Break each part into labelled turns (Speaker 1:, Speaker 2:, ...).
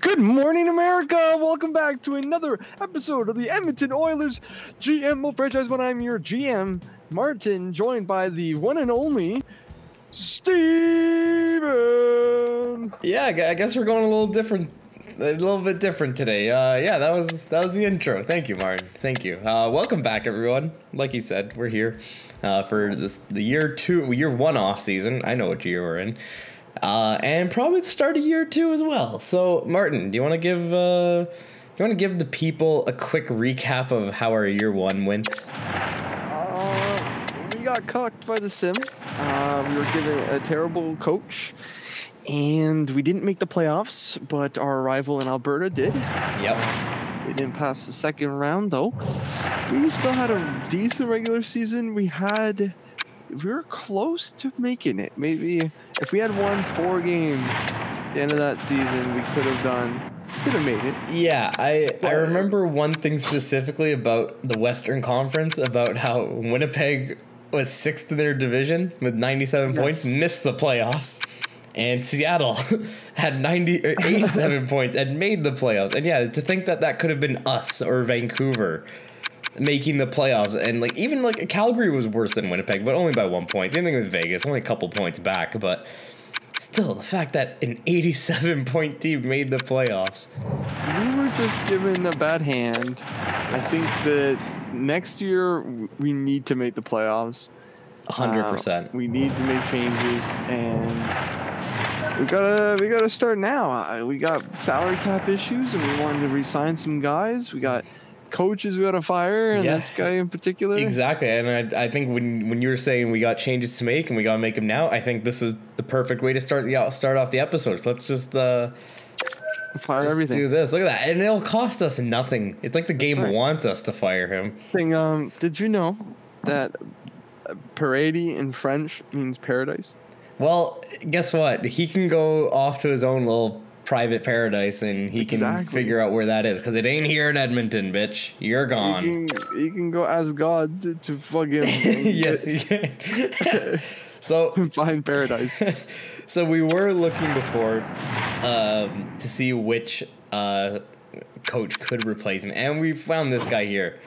Speaker 1: Good morning, America! Welcome back to another episode of the Edmonton Oilers GMO franchise. When I'm your GM, Martin, joined by the one and only Steven.
Speaker 2: Yeah, I guess we're going a little different, a little bit different today. Uh, yeah, that was that was the intro. Thank you, Martin. Thank you. Uh, welcome back, everyone. Like you said, we're here uh, for this the year two, year one off season. I know what year we're in, uh, and probably the start of year two as well. So, Martin, do you want to give uh, you want to give the people a quick recap of how our year one went?
Speaker 1: Uh, we got cocked by the sim. Uh, we were given a terrible coach, and we didn't make the playoffs, but our rival in Alberta did.
Speaker 2: Yep.
Speaker 1: We didn't pass the second round though. We still had a decent regular season. We had we were close to making it. Maybe if we had won four games at the end of that season, we could have done could have made it.
Speaker 2: Yeah, I I remember one thing specifically about the Western Conference about how Winnipeg was sixth in their division with 97 points, missed the playoffs. And Seattle had 90 er, 87 points and made the playoffs. And yeah, to think that that could have been us or Vancouver making the playoffs and like even like Calgary was worse than Winnipeg, but only by 1 point. Same thing with Vegas, only a couple points back, but still the fact that an 87 point team made the playoffs.
Speaker 1: We were just given a bad hand. I think that next year we need to make the playoffs.
Speaker 2: hundred
Speaker 1: Uh,
Speaker 2: percent.
Speaker 1: We need to make changes, and we gotta we gotta start now. We got salary cap issues, and we wanted to resign some guys. We got coaches we gotta fire, and
Speaker 2: Yeah.
Speaker 1: this guy in particular.
Speaker 2: Exactly, and I, I think when when you were saying we got changes to make and we gotta make them now, I think this is the perfect way to start the start off the episodes. Let's just uh,
Speaker 1: Fire
Speaker 2: just
Speaker 1: everything.
Speaker 2: do this. Look at that, and it'll cost us nothing. It's like the game
Speaker 1: right.
Speaker 2: wants us to fire him.
Speaker 1: Thing, um, did you know that paradis in French means paradise?
Speaker 2: Well, guess what? He can go off to his own little private paradise, and he can figure out where that is because it ain't here in Edmonton, bitch. You're gone.
Speaker 1: You can you can go ask God to, to fucking
Speaker 2: yes, he can. so
Speaker 1: find paradise.
Speaker 2: so we were looking before um, to see which uh, coach could replace him, and we found this guy here,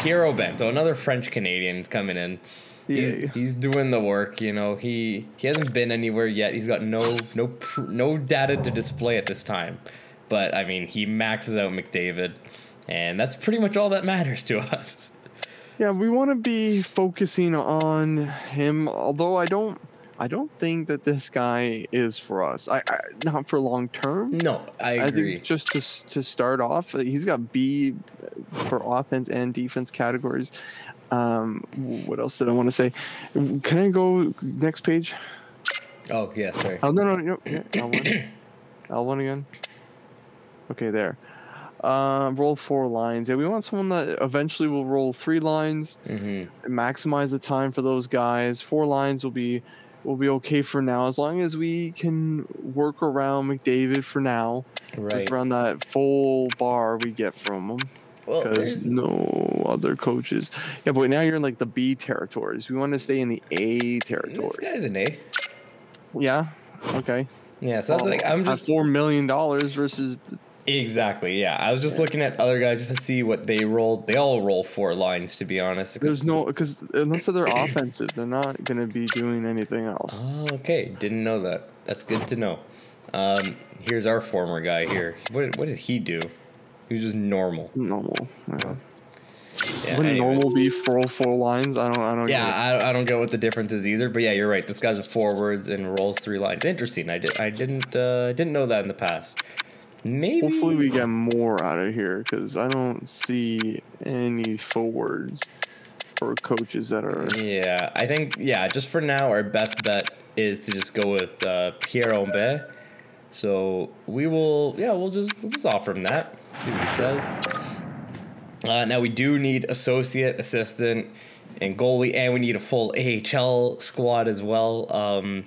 Speaker 2: Pierre Aubin. So another French Canadian is coming in. He's,
Speaker 1: Yeah.
Speaker 2: he's doing the work, you know. He he hasn't been anywhere yet. He's got no no pr- no data to display at this time, but I mean he maxes out McDavid, and that's pretty much all that matters to us.
Speaker 1: Yeah, we want to be focusing on him. Although I don't, I don't think that this guy is for us. I, I not for long term.
Speaker 2: No, I
Speaker 1: I
Speaker 2: agree.
Speaker 1: think just to to start off, he's got B for offense and defense categories. Um, what else did I want to say? Can I go next page?
Speaker 2: oh yeah, sorry.
Speaker 1: Oh no no no L one, L one again. Okay, there. Uh, roll four lines. Yeah, we want someone that eventually will roll three lines.
Speaker 2: hmm
Speaker 1: maximize the time for those guys. Four lines will be will be okay for now as long as we can work around McDavid for now.
Speaker 2: Right.
Speaker 1: Around that full bar we get from him
Speaker 2: Well,
Speaker 1: because
Speaker 2: there's-
Speaker 1: no other coaches. Yeah, but now you're in like the B territories. We want to stay in the A territory.
Speaker 2: this guy's an A.
Speaker 1: Yeah. Okay.
Speaker 2: Yeah, so
Speaker 1: Well,
Speaker 2: like I'm
Speaker 1: at
Speaker 2: just
Speaker 1: four million dollars versus
Speaker 2: exactly. Yeah, I was just
Speaker 1: Yeah.
Speaker 2: looking at other guys just to see what they roll. They all roll four lines, to be honest.
Speaker 1: there's no because unless they're offensive, they're not going to be doing anything else.
Speaker 2: Oh, okay, didn't know that. That's good to know. Um, here's our former guy here. What did, what did he do? He was just normal.
Speaker 1: Normal. Yeah.
Speaker 2: Yeah,
Speaker 1: Wouldn't
Speaker 2: anyways.
Speaker 1: normal be four four lines? I don't. I don't.
Speaker 2: Yeah, I, I don't get what the difference is either, but yeah, you're right. This guy's a forwards and rolls three lines. Interesting. I did I didn't uh, didn't know that in the past. Maybe.
Speaker 1: Hopefully, we get more out of here because I don't see any forwards or coaches that are.
Speaker 2: Yeah, I think yeah. Just for now, our best bet is to just go with uh, Pierre Aubin. So we will, yeah, we'll just we'll just offer him that. See what he says. Uh, now we do need associate, assistant, and goalie, and we need a full AHL squad as well. Um,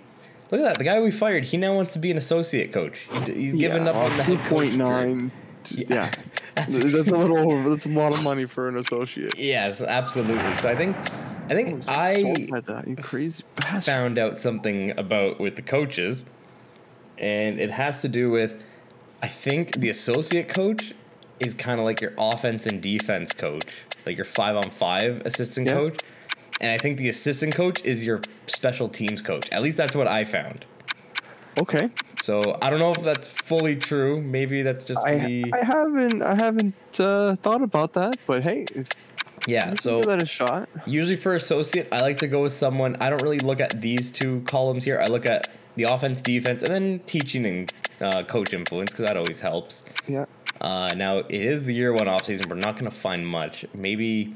Speaker 2: look at that, the guy we fired, he now wants to be an associate coach. He's given
Speaker 1: Yeah,
Speaker 2: up on the head coach.
Speaker 1: point
Speaker 2: career.
Speaker 1: nine.
Speaker 2: Yeah.
Speaker 1: Yeah,
Speaker 2: That's-
Speaker 1: that's a little. over. That's a lot of money for an associate.
Speaker 2: Yes, absolutely. So I think, I think
Speaker 1: Oh,
Speaker 2: I
Speaker 1: by that. You crazy bastard.
Speaker 2: found out something about with the coaches, and it has to do with I think the associate coach is kind of like your offense and defense coach, like your five on five assistant
Speaker 1: Yeah.
Speaker 2: coach. And I think the assistant coach is your special teams coach. At least that's what I found.
Speaker 1: Okay.
Speaker 2: So I don't know if that's fully true. Maybe that's just
Speaker 1: I,
Speaker 2: the
Speaker 1: I haven't I haven't uh, thought about that, but hey,
Speaker 2: yeah. So
Speaker 1: give that a shot.
Speaker 2: usually for associate, I like to go with someone. I don't really look at these two columns here. I look at the offense, defense, and then teaching and uh, coach influence because that always helps.
Speaker 1: Yeah.
Speaker 2: Uh, now it is the year one off season. We're not gonna find much. Maybe,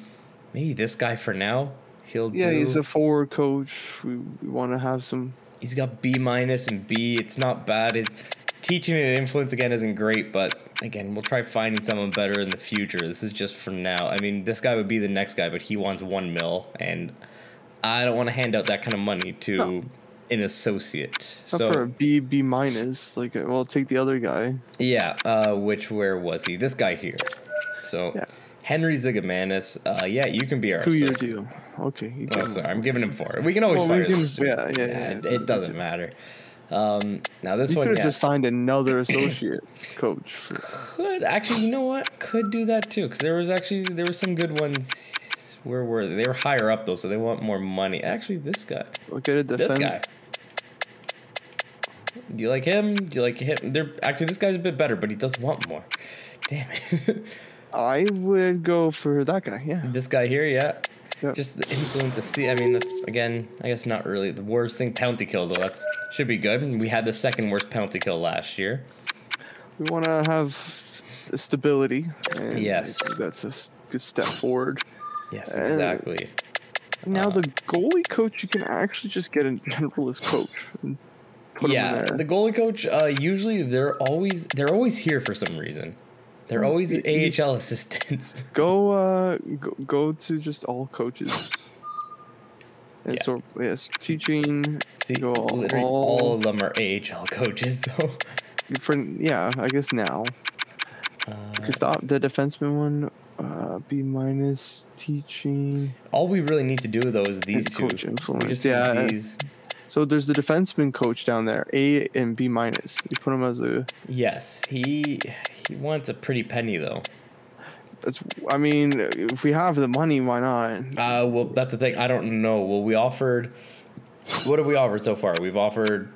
Speaker 2: maybe this guy for now. He'll
Speaker 1: Yeah,
Speaker 2: do.
Speaker 1: he's a forward coach. We, we want to have some.
Speaker 2: he's got B minus and B. It's not bad. His teaching and influence again isn't great, but again, we'll try finding someone better in the future. This is just for now. I mean, this guy would be the next guy, but he wants one mil, and I don't want to hand out that kind of money to
Speaker 1: No.
Speaker 2: an associate.
Speaker 1: Not
Speaker 2: so
Speaker 1: for a B B minus. Like, uh, well, take the other guy.
Speaker 2: yeah, uh, which where was he? This guy here. So
Speaker 1: Yeah.
Speaker 2: Henry Zigamanis. Uh, yeah, you can be our
Speaker 1: Two year deal. Okay. You
Speaker 2: Oh, sorry, I'm giving him four. We can always
Speaker 1: Well,
Speaker 2: fire
Speaker 1: can-
Speaker 2: this.
Speaker 1: yeah, yeah, yeah,
Speaker 2: it, it doesn't matter. Um, now this
Speaker 1: You
Speaker 2: one,
Speaker 1: could
Speaker 2: yeah,
Speaker 1: just signed another associate coach. For,
Speaker 2: could actually, you know what? Could do that too, because there was actually there were some good ones. Where were they? They were higher up though, so they want more money. Actually, this guy,
Speaker 1: look at a
Speaker 2: this guy. Do you like him? Do you like him? They're actually this guy's a bit better, but he does want more. Damn it.
Speaker 1: I would go for that guy. Yeah.
Speaker 2: this guy here, yeah.
Speaker 1: Yep.
Speaker 2: Just the influence to see. I mean, that's again, I guess not really the worst thing. Penalty kill though, that's should be good. We had the second worst penalty kill last year.
Speaker 1: we want to have the stability. And
Speaker 2: Yes.
Speaker 1: That's a good step forward.
Speaker 2: Yes,
Speaker 1: Uh,
Speaker 2: exactly.
Speaker 1: Now
Speaker 2: Uh,
Speaker 1: the goalie coach, you can actually just get a generalist coach. And put him
Speaker 2: yeah,
Speaker 1: in there.
Speaker 2: the goalie coach. Uh, usually they're always they're always here for some reason. They're
Speaker 1: Mm,
Speaker 2: always AHL assistants.
Speaker 1: Go, uh, go, go to just all coaches. And
Speaker 2: Yeah.
Speaker 1: so yes, teaching.
Speaker 2: See,
Speaker 1: Go all-
Speaker 2: literally
Speaker 1: all-
Speaker 2: all of them are AHL coaches though.
Speaker 1: For yeah, I guess now.
Speaker 2: Uh,
Speaker 1: Because the, the defenseman one, uh, B minus teaching.
Speaker 2: all we really need to do though is these two.
Speaker 1: coach influence.
Speaker 2: just
Speaker 1: yeah.
Speaker 2: these.
Speaker 1: So there's the defenseman coach down there, A and B minus. You put him as a.
Speaker 2: Yes, he he wants a pretty penny though.
Speaker 1: That's. I mean, if we have the money, why not?
Speaker 2: Uh, well, that's the thing. I don't know. Well, we offered. What have we offered so far? We've offered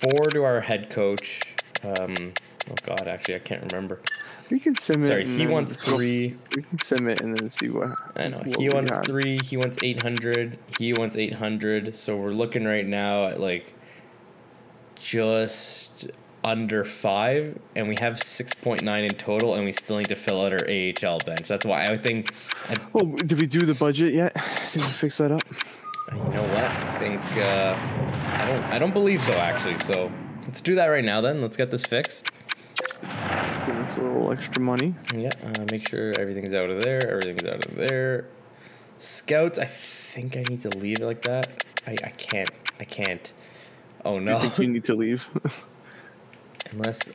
Speaker 2: four to our head coach. Um, oh God, actually, I can't remember.
Speaker 1: We can sim it.
Speaker 2: Sorry, he wants three.
Speaker 1: We can sim it and then see what.
Speaker 2: I know
Speaker 1: what
Speaker 2: he wants
Speaker 1: have.
Speaker 2: three. He wants eight hundred. He wants eight hundred. So we're looking right now at like just under five, and we have six point nine in total, and we still need to fill out our AHL bench. That's why I would think. I,
Speaker 1: Oh, did we do the budget yet? Did we fix that up?
Speaker 2: You know what? I think uh, I don't. I don't believe so. Actually, so let's do that right now. Then let's get this fixed.
Speaker 1: Give us a little extra money.
Speaker 2: Yeah. Uh, make sure everything's out of there. Everything's out of there. Scouts. I think I need to leave it like that. I, I can't. I can't. Oh no.
Speaker 1: I think you need to leave.
Speaker 2: Unless. Uh,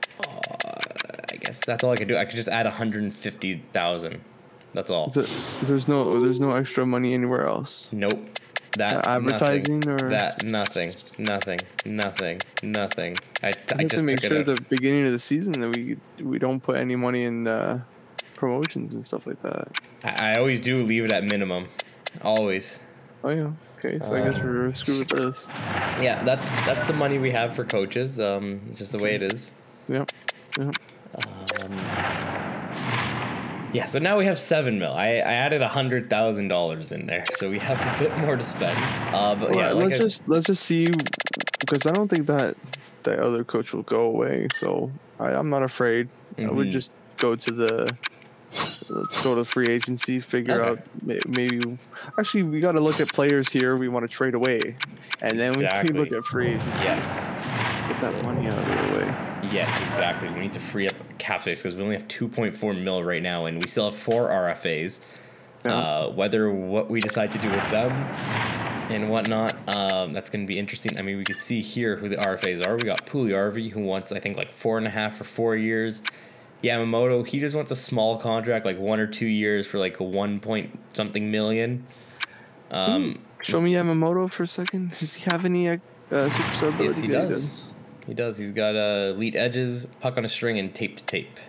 Speaker 2: I guess that's all I can do. I could just add one hundred and fifty thousand. That's all.
Speaker 1: So, there's no there's no extra money anywhere else.
Speaker 2: Nope. That
Speaker 1: Uh, advertising
Speaker 2: nothing.
Speaker 1: or-
Speaker 2: that nothing, nothing, nothing, nothing. I, I
Speaker 1: have
Speaker 2: just
Speaker 1: to make sure at the beginning of the season that we we don't put any money in uh, promotions and stuff like that.
Speaker 2: I, I always do leave it at minimum, always.
Speaker 1: Oh yeah. Okay, so I guess
Speaker 2: Uh,
Speaker 1: we're screwed with this.
Speaker 2: Yeah, that's that's the money we have for coaches. Um, it's just the way it is.
Speaker 1: Yep. Yep.
Speaker 2: Um, yeah, so now we have seven mil. I, I added a hundred thousand dollars in there, so we have a bit more to spend. Uh, but yeah, like
Speaker 1: let's
Speaker 2: I-
Speaker 1: just let's just see because I don't think that that other coach will go away. So I, I'm not afraid. I would
Speaker 2: Mhm.
Speaker 1: just go to the let's go to free agency, figure
Speaker 2: Okay.
Speaker 1: out maybe. Actually, we got to look at players here we want to trade away, and then we can look at free agency.
Speaker 2: yes,
Speaker 1: Get that money out of the way.
Speaker 2: yes, exactly. We need to free up cap space because we only have two point four mil right now, and we still have four RFAs.
Speaker 1: Yeah.
Speaker 2: Uh, whether what we decide to do with them and whatnot, um, that's going to be interesting. I mean, we can see here who the RFAs are. We got Puljujarvi, who wants, I think, like four and a half for four years. Yamamoto, he just wants a small contract, like one or two years for like a one point something million. Um,
Speaker 1: Show me Yamamoto for a second. Does he have any uh, super star
Speaker 2: Yes,
Speaker 1: abilities?
Speaker 2: he does. He does. He's got uh, elite edges, puck on a string, and tape to tape.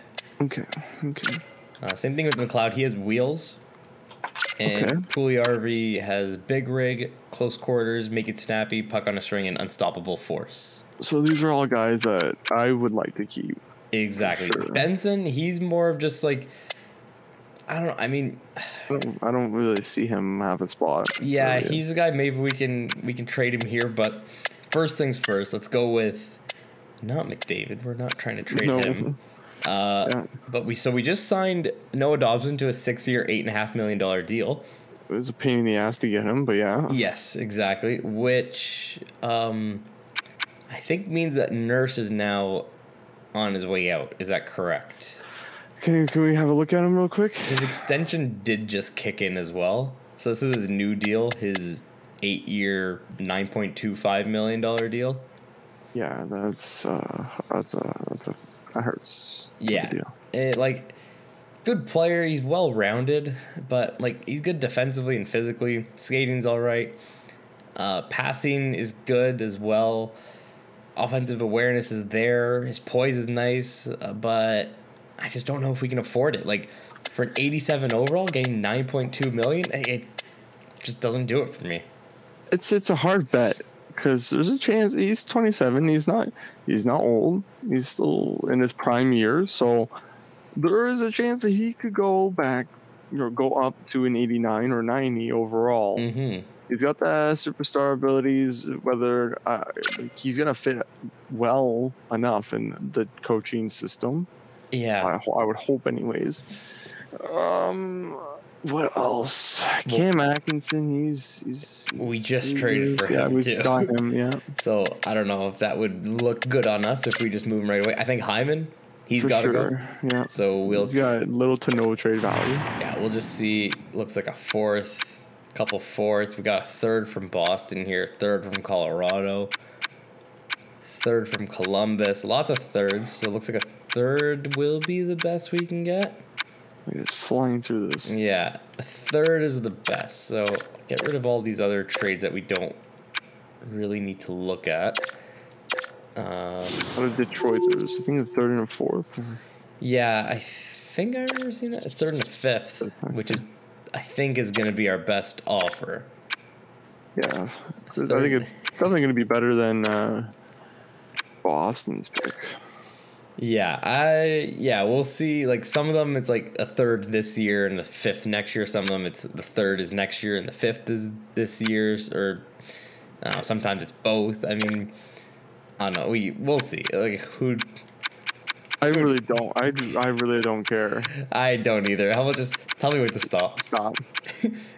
Speaker 1: Okay. Okay.
Speaker 2: Uh, same thing with McLeod. He has wheels. And
Speaker 1: Okay.
Speaker 2: Puljujarvi has big rig, close quarters, make it snappy, puck on a string, and unstoppable force.
Speaker 1: So these are all guys that I would like to keep.
Speaker 2: Exactly.
Speaker 1: Sure.
Speaker 2: Benson, he's more of just like I don't. I mean,
Speaker 1: I don't, I don't really see him have a spot.
Speaker 2: yeah,
Speaker 1: really.
Speaker 2: he's a guy. Maybe we can we can trade him here. But first things first, let's go with not McDavid. We're not trying to trade
Speaker 1: No.
Speaker 2: him. Uh,
Speaker 1: Yeah.
Speaker 2: But we so we just signed Noah Dobson to a six-year, eight and a half million dollar deal.
Speaker 1: It was a pain in the ass to get him, but yeah.
Speaker 2: Yes, exactly. Which um, I think means that Nurse is now on his way out. Is that correct?
Speaker 1: Can, can we have a look at him real quick?
Speaker 2: His extension did just kick in as well. So this is his new deal, his eight-year, nine point two five million dollar deal.
Speaker 1: Yeah, that's uh, that's a that's a that hurts.
Speaker 2: Yeah. It, like good player. He's well rounded, but like he's good defensively and physically. Skating's all right. Uh, passing is good as well. Offensive awareness is there. His poise is nice, uh, but I just don't know if we can afford it. Like for an 87 overall, getting 9.2 million, it- just doesn't do it for me.
Speaker 1: It's it's a hard bet because there's a chance he's 27. He's not he's not old. He's still in his prime years, so there is a chance that he could go back, you know, go up to an 89 or 90 overall.
Speaker 2: Mm-hmm.
Speaker 1: He's got the superstar abilities. Whether uh, he's gonna fit well enough in the coaching system,
Speaker 2: Yeah.
Speaker 1: I, I would hope, anyways. Um, what else? Cam Atkinson. He's he's.
Speaker 2: We
Speaker 1: he's-
Speaker 2: just traded for
Speaker 1: yeah,
Speaker 2: him,
Speaker 1: we
Speaker 2: too.
Speaker 1: got him. Yeah,
Speaker 2: So I don't know if that would look good on us if we just move him right away. I think Hyman, he's got to
Speaker 1: sure.
Speaker 2: go.
Speaker 1: Yeah,
Speaker 2: So we'll
Speaker 1: he's got little to no trade value.
Speaker 2: yeah we'll just see. Looks like a fourth, couple fourths. We got a third from Boston here, third from Colorado, third from Columbus. Lots of thirds. So it looks like a third will be the best we can get.
Speaker 1: Like just flying through this.
Speaker 2: Yeah, a third is the best. So get rid of all these other trades that we don't really need to look at. Um,
Speaker 1: Out of Detroit, there's I think the third and a fourth.
Speaker 2: Yeah, I think I remember seeing that. A third and a fifth, which is, I think, is going to be our best offer.
Speaker 1: Yeah, I think it's definitely going to be better than uh, Boston's pick.
Speaker 2: Yeah, I yeah, we'll see. Like some of them, it's like a third this year and the fifth next year. Some of them, it's the third is next year and the fifth is this year's, or I know, sometimes it's both. I mean, I don't know. We we'll see. Like who?
Speaker 1: I really don't. I, do- I really don't care.
Speaker 2: I don't either. How about just tell me when to stop?
Speaker 1: Stop.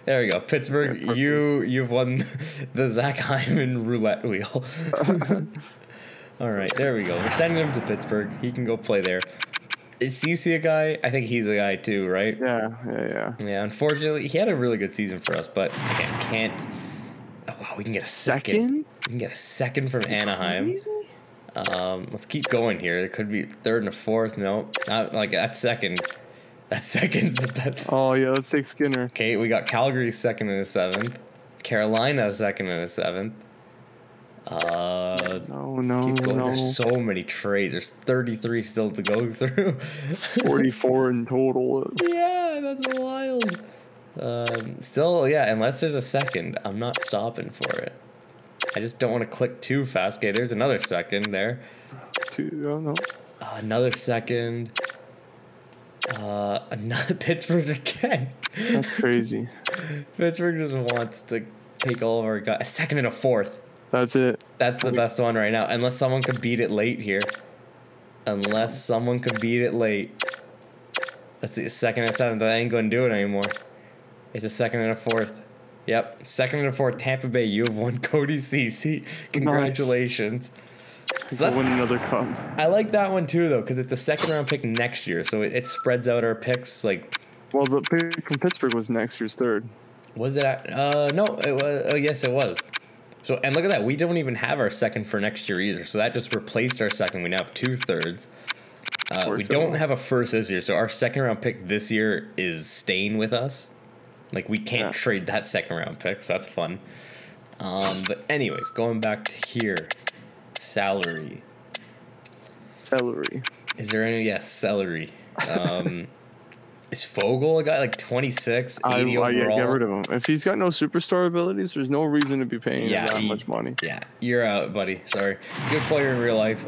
Speaker 2: There we go. Pittsburgh,
Speaker 1: Yeah,
Speaker 2: you you've won the Zach Hyman roulette wheel. All right, there we go. We're sending him to Pittsburgh. He can go play there. Is Ceci a guy? I think he's a guy too, right?
Speaker 1: Yeah, yeah, yeah.
Speaker 2: Yeah. Unfortunately, he had a really good season for us, but again, can't. Oh wow, we can get a second.
Speaker 1: Second?
Speaker 2: We can get a second from Anaheim.
Speaker 1: Crazy?
Speaker 2: Um, let's keep going here. It could be third and a fourth. No, not like that second. That second's the best.
Speaker 1: Oh yeah, let's take Skinner.
Speaker 2: Okay, we got Calgary second and a seventh. Carolina second and a seventh. Uh,
Speaker 1: No, no,
Speaker 2: keep going.
Speaker 1: no.
Speaker 2: There's so many trades. There's 33 still to go through.
Speaker 1: Forty-four in total.
Speaker 2: yeah, that's wild. Um, still, yeah, unless there's a second, I'm not stopping for it. I just don't want to click too fast. Okay, there's another second there.
Speaker 1: Two. Oh no.
Speaker 2: Uh, another second. Uh, another Pittsburgh again.
Speaker 1: That's crazy.
Speaker 2: Pittsburgh just wants to take all of our guys. A second and a fourth.
Speaker 1: That's it.
Speaker 2: That's the best one right now. Unless someone could beat it late here. Unless someone could beat it late. Let's see, a second and a seventh. That ain't gonna do it anymore. It's a second and a fourth. Yep, second and a fourth. Tampa Bay, you have won Cody Ceci. Congratulations. Is
Speaker 1: We'll
Speaker 2: that-
Speaker 1: win another cup.
Speaker 2: I like that one too, though, because it's a second round pick next year, so it, it spreads out our picks. Like,
Speaker 1: Well, the pick from Pittsburgh was next year's third.
Speaker 2: was it? At, uh, no, it was. Oh, yes, it was. So, and look at that. We don't even have our second for next year either. So that just replaced our second. We now have two thirds. Uh, we don't have a first this year, so our second round pick this year is staying with us. Like we can't
Speaker 1: Yeah.
Speaker 2: trade that second round pick, so that's fun. Um, but anyways, going back to here, salary.
Speaker 1: Celery.
Speaker 2: Is there any? Yes, celery. Um, is Foegele a guy like 26, 80
Speaker 1: I, I yeah, get rid of him. If he's got no superstar abilities, there's no reason to be paying
Speaker 2: Yeah,
Speaker 1: him that
Speaker 2: he-
Speaker 1: much money.
Speaker 2: Yeah, you're out, buddy. Sorry. Good player in real life,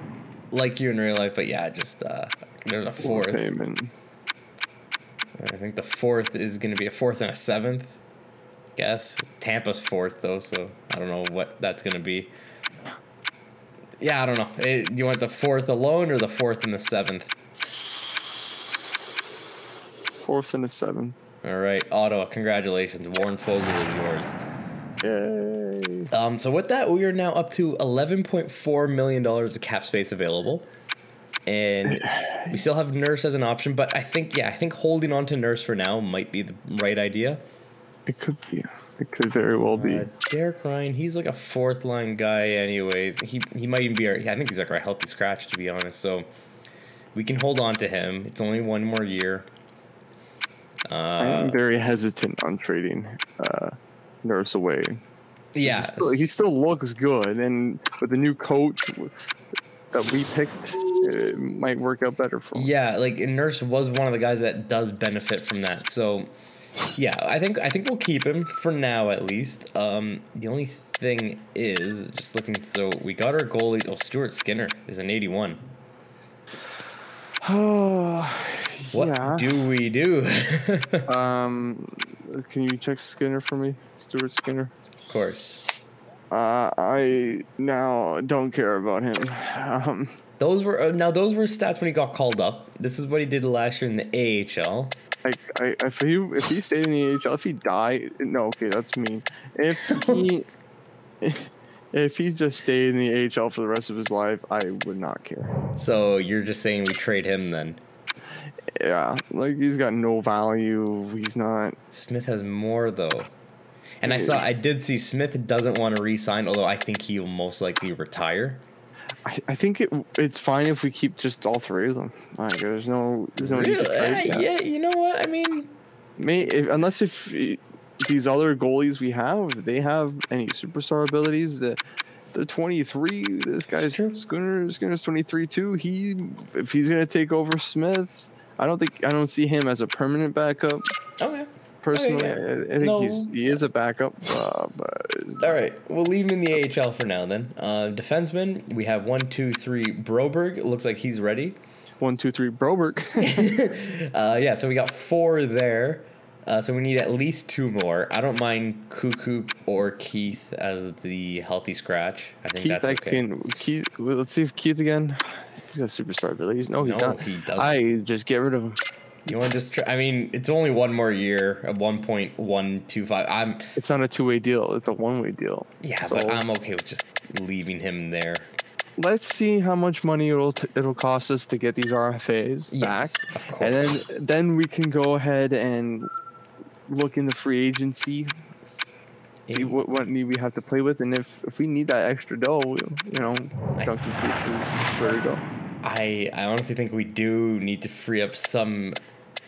Speaker 2: like you in real life, but yeah, just uh, there's a fourth.
Speaker 1: Payment.
Speaker 2: I think the fourth is going to be a fourth and a seventh. Guess Tampa's fourth though, so I don't know what that's going to be. Yeah, I don't know. Eh, do you want the fourth alone or the fourth and the seventh?
Speaker 1: Fourth and a seventh.
Speaker 2: All right, Ottawa, congratulations. Warren Foegele is yours.
Speaker 1: Yay.
Speaker 2: Um, so with that, we are now up to eleven point four million dollars of cap space available, and we still have Nurse as an option. But I think, yeah, I think holding on to Nurse for now might be the right idea.
Speaker 1: It could be. It could very well be.
Speaker 2: Uh, Derek Ryan, he's like a fourth line guy, anyways. He he might even be. Our, I think he's like our healthy scratch, to be honest. So we can hold on to him. It's only one more year. Uh,
Speaker 1: am very hesitant on trading uh, Nurse away.
Speaker 2: yeah,
Speaker 1: He still, he still looks good, and with the new coach that we picked, might work out better for him.
Speaker 2: Yeah, like Nurse was one of the guys that does benefit from that. So yeah, I think I think we'll keep him for now at least. Um, the only thing is just looking. So we got our goalies. Oh, Stuart Skinner is an eighty-one.
Speaker 1: Oh,
Speaker 2: What
Speaker 1: yeah.
Speaker 2: do we do?
Speaker 1: um, can you check Skinner for me, Stuart Skinner?
Speaker 2: of course,
Speaker 1: Uh, I now don't care about him. Um,
Speaker 2: those were uh, now those were stats when he got called up. This is what he did last year in the AHL.
Speaker 1: I, I, if he if he stayed in the AHL, if he died, no, okay, that's mean. If he if he just stayed in the AHL for the rest of his life, I would not care.
Speaker 2: So you're just saying we trade him then?
Speaker 1: Yeah, like he's got no value. He's not.
Speaker 2: Smith has more though. And I saw I did see Smith doesn't want to re-sign, although I think he will most likely retire.
Speaker 1: I, I think it it's fine if we keep just all three of them. Like, there's no there's no need to
Speaker 2: Really?
Speaker 1: trade.
Speaker 2: Uh, yeah, you know what? I mean,
Speaker 1: May if, unless if these other goalies we have, they have any superstar abilities that. They're 23. This guy's. Schooner. Schooner's 23 too. He, if he's gonna take over Smith, I don't think I don't see him as a permanent backup.
Speaker 2: okay.
Speaker 1: Personally,
Speaker 2: yeah.
Speaker 1: I, I think
Speaker 2: No.
Speaker 1: he's he is a backup, uh, but
Speaker 2: All right, we'll leave him in the AHL for now. Then uh, defenseman, we have one, two, three. Broberg looks like he's ready.
Speaker 1: one, two, three, Broberg.
Speaker 2: uh, yeah, so we got four there. Uh, so we need at least two more. I don't mind Cuckoo or Keith as the healthy scratch. I think
Speaker 1: Keith,
Speaker 2: that's
Speaker 1: I
Speaker 2: okay.
Speaker 1: can. Keith, well, let's see if Keith again. He's got superstar abilities. No, he's
Speaker 2: No,
Speaker 1: not.
Speaker 2: he doesn't.
Speaker 1: I just get rid of him.
Speaker 2: You want to just try? I mean, it's only one more year at one point one two five. I'm
Speaker 1: It's not a two-way deal. It's a one-way deal.
Speaker 2: yeah,
Speaker 1: So-
Speaker 2: but I'm okay with just leaving him there.
Speaker 1: Let's see how much money it'll t- it'll cost us to get these RFAs back,
Speaker 2: Yes, course.
Speaker 1: and then then we can go ahead and look in the free agency, see what, what need we have to play with, and if if we need that extra dough, you know, Duncan is where to go.
Speaker 2: I I honestly think we do need to free up some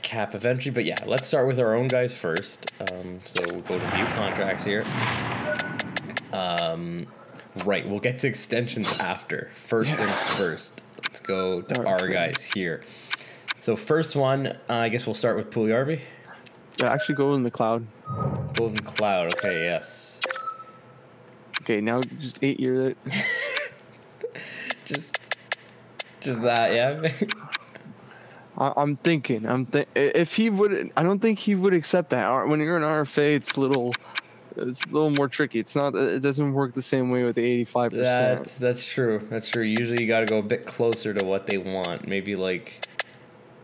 Speaker 2: cap eventually, but yeah, let's start with our own guys first. Um, so we'll go to view contracts here. Um, right, we'll get to extensions after. First things first. Let's go to our guys here. So first one, uh, I guess we'll start with Puljujarvi.
Speaker 1: Yeah, actually go in the cloud.
Speaker 2: Go Golden Cloud. Okay, yes.
Speaker 1: Okay, now just eight year.
Speaker 2: Just, just that, yeah.
Speaker 1: I, I'm thinking. I'm think if he would. I don't think he would accept that. When you're an RFA, it's a little. It's a little more tricky. It's not. It doesn't work the same way with the 85
Speaker 2: That's that's true. That's true. Usually you got to go a bit closer to what they want. Maybe like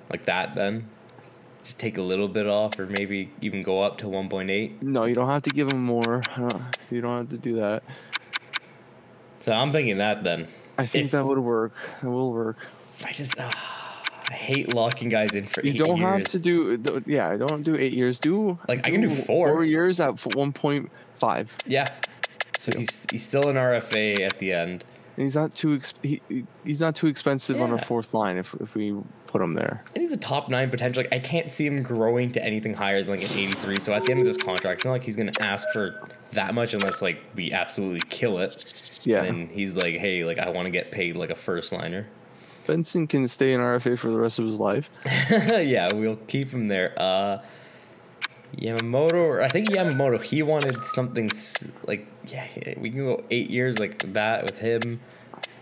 Speaker 2: like that then. Just take a little bit off or maybe even go up to 1.8.
Speaker 1: No, you don't have to give him more. Uh, you don't have to do that.
Speaker 2: So I'm thinking that then.
Speaker 1: I think
Speaker 2: If-
Speaker 1: that would work. It will work.
Speaker 2: I just ah, I hate locking guys in for
Speaker 1: You
Speaker 2: 8
Speaker 1: don't
Speaker 2: years.
Speaker 1: have to do. Yeah, I don't do eight years. Do
Speaker 2: Like, I can do four.
Speaker 1: Four years at 1.5.
Speaker 2: Yeah. So
Speaker 1: Yeah.
Speaker 2: he's he's still an RFA at the end.
Speaker 1: And he's not too. Ex- he, he- he's not too expensive on our
Speaker 2: Yeah.
Speaker 1: fourth line if if we put him there.
Speaker 2: And he's a top 9 potential. Like I can't see him growing to anything higher than like an 83. So at the end of this contract, it's not like he's going to ask for that much unless like we absolutely kill it.
Speaker 1: Yeah.
Speaker 2: And he's like, "Hey, like I want to get paid like a first liner."
Speaker 1: Benson can stay in RFA for the rest of his life.
Speaker 2: yeah, we'll keep him there. Uh, Yamamoto, I think Yamamoto, he wanted something like, yeah, we can go eight years like that with him.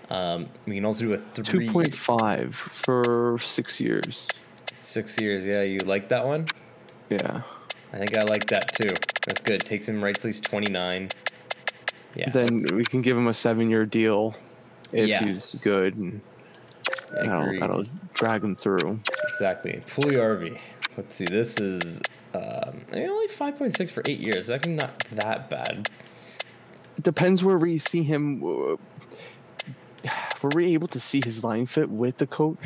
Speaker 2: Um, we can also do a three,
Speaker 1: 2.5 for six years.
Speaker 2: six years. Yeah, you like that one?
Speaker 1: Yeah.
Speaker 2: I think I like that too. That's good. Takes him right till he's 29. Yeah.
Speaker 1: Then we can give him a seven year deal if
Speaker 2: Yeah.
Speaker 1: he's good. And that'll, that'll drag him through.
Speaker 2: Exactly. Puljujarvi. Let's see. This is um, eh, only 5.6 for eight years. That's not that bad.
Speaker 1: It depends where we see him. Were we able to see his line fit with the coach?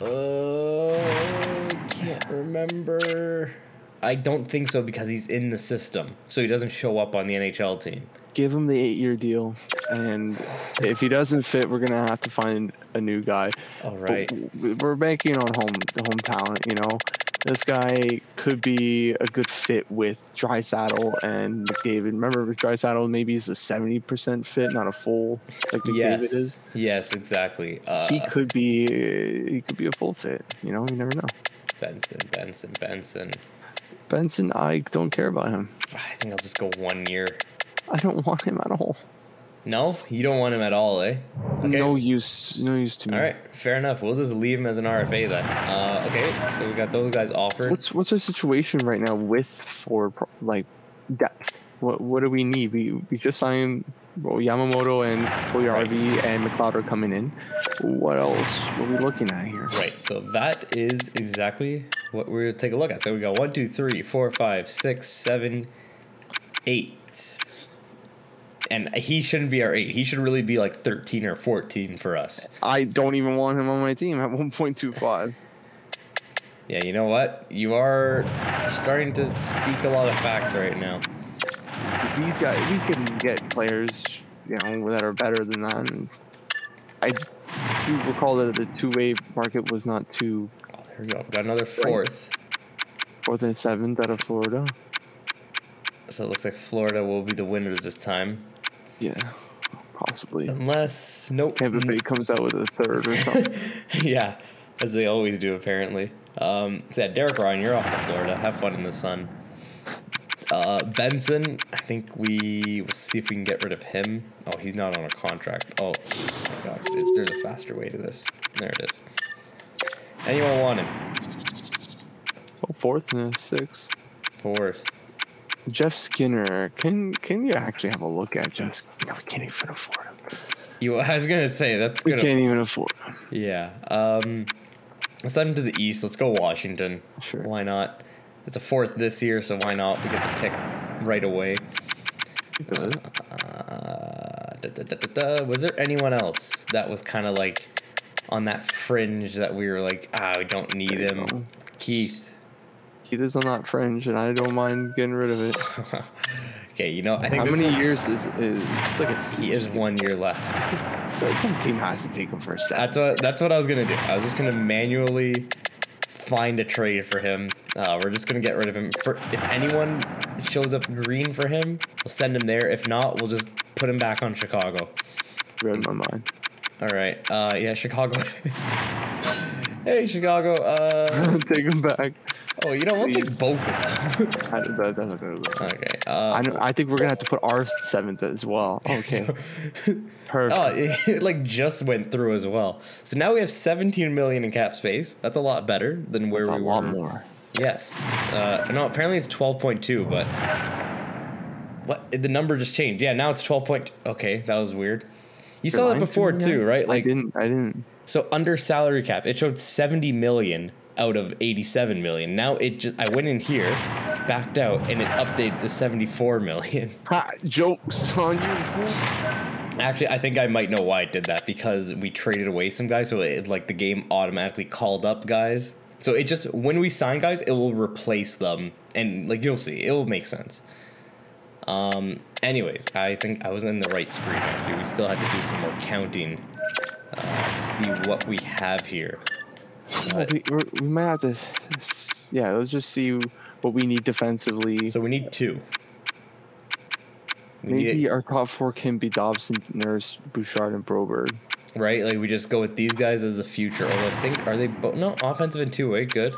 Speaker 2: Uh, can't remember. I don't think so because he's in the system, so he doesn't show up on the NHL team.
Speaker 1: Give him the eight year deal. And if he doesn't fit, we're going to have to find a new guy.
Speaker 2: All right.
Speaker 1: But we're banking on home home talent. You know, this guy could be a good fit with Draisaitl and McDavid. Remember, with Draisaitl, maybe he's a seventy percent fit, not a full like McDavid
Speaker 2: Yes.
Speaker 1: is.
Speaker 2: Yes, exactly. Uh,
Speaker 1: he could be he could be a full fit. You know, you never know.
Speaker 2: Benson, Benson, Benson.
Speaker 1: Benson, I don't care about him.
Speaker 2: I think I'll just go one year.
Speaker 1: I don't want him at all.
Speaker 2: No, you don't want him at all, eh? Okay.
Speaker 1: No use. No use to me.
Speaker 2: All right, fair enough. We'll just leave him as an RFA then. Uh, okay, so we got those guys offered.
Speaker 1: What's what's our situation right now with for like depth? What what do we need? We we just signed well, Yamamoto and Oyarvi and McLeod are coming in. What else are we looking at here?
Speaker 2: Right, so that is exactly what we're gonna take a look at. So we got one, two, three, four, five, six, seven, eight. And he shouldn't be our eight. He should really be like 13 or 14 for us.
Speaker 1: I don't even want him on my team at 1.25.
Speaker 2: Yeah, you know what? You are starting to speak a lot of facts right now.
Speaker 1: These guys, we can get players, you know, that are better than that. And I do recall that the two-way market was not too
Speaker 2: Oh, there we go. Got another fourth.
Speaker 1: fourth and seventh out of Florida.
Speaker 2: So it looks like Florida will be the winners this time.
Speaker 1: Yeah, possibly.
Speaker 2: Unless, nope.
Speaker 1: Tampa Bay comes out with a third or something.
Speaker 2: yeah, as they always do, apparently. Um, so yeah, Derek Ryan, you're off to Florida. Have fun in the sun. Uh, Benson, I think we will see if we can get rid of him. Oh, he's not on a contract. Oh, my God, is- there's a faster way to this. There it is. Anyone want him?
Speaker 1: oh, fourth and sixth.
Speaker 2: Fourth.
Speaker 1: Jeff Skinner. Can can you actually have a look at Jeff? No, we can't even afford him.
Speaker 2: You, I was gonna say that's
Speaker 1: We
Speaker 2: gonna.
Speaker 1: can't even afford him.
Speaker 2: Yeah. Um, let's send him to the east. Let's go Washington.
Speaker 1: Sure.
Speaker 2: Why not? It's a fourth this year, so why not? We get the pick right away. Uh, da, da, da. Was there anyone else that was kind of like on that fringe that we were like, ah, we don't need him? Keith.
Speaker 1: He is on that fringe, and I don't mind getting rid of it.
Speaker 2: okay, you know, I think
Speaker 1: How many
Speaker 2: one-
Speaker 1: years is, is it's like a
Speaker 2: He is one year left.
Speaker 1: So some team has to take him for a set.
Speaker 2: That's what that's what I was gonna do. I was just gonna manually find a trade for him. Uh, we're just gonna get rid of him. For if anyone shows up green for him, we'll send him there. If not, we'll just put him back on Chicago.
Speaker 1: Read my mind.
Speaker 2: All right. Uh, yeah, Chicago. hey, Chicago. Uh,
Speaker 1: take him back.
Speaker 2: oh, you know, we'll take both of them.
Speaker 1: I, that, that's
Speaker 2: okay. Uh,
Speaker 1: I, I think we're gonna have to put our seventh as well. Okay, perfect.
Speaker 2: Oh, it, it like just went through as well. So now we have 17 million in cap space. That's a lot better than where
Speaker 1: That's a
Speaker 2: we
Speaker 1: lot
Speaker 2: were.
Speaker 1: more.
Speaker 2: Yes. Uh, no, apparently it's 12.2, but what? The number just changed. Yeah, now it's 12. Point, okay, that was weird. You saw that before too, right?
Speaker 1: I
Speaker 2: Like
Speaker 1: didn't. I didn't.
Speaker 2: So under salary cap, it showed 70 million out of 87 million. Now it just I went in here, backed out, and it updated to 74 million.
Speaker 1: Ha, jokes on you.
Speaker 2: Actually, I think I might know why it did that because we traded away some guys, so it like the game automatically called up guys. So it just when we sign guys, it will replace them, and like you'll see, it will make sense. Um. Anyways, I think I was in the right screen. Actually, we still had to do some more counting see what we have here.
Speaker 1: We, we're, might have to. Yeah, let's just see what we need defensively.
Speaker 2: So we need two. We
Speaker 1: Maybe
Speaker 2: need
Speaker 1: our top four can be Dobson, Nurse, Bouchard, and Broberg.
Speaker 2: right? Like we just go with these guys as the future. Although I think are they both no offensive and two way good.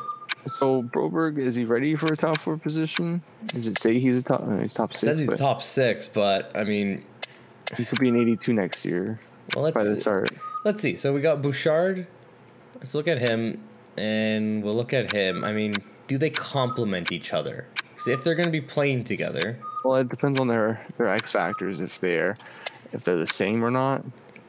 Speaker 1: So Broberg, is he ready for a top four position? Does it say he's a top? No, he's top
Speaker 2: It
Speaker 1: six.
Speaker 2: says he's
Speaker 1: but
Speaker 2: top six, but I mean,
Speaker 1: He could be an 82 next year
Speaker 2: well
Speaker 1: by the
Speaker 2: let's
Speaker 1: start.
Speaker 2: Let's see. So we got Bouchard. Let's look at him, and we'll look at him. I mean, do they complement each other? 'Cause if they're going to be playing together,
Speaker 1: Well, it depends on their their X factors if they're if they're the same or not.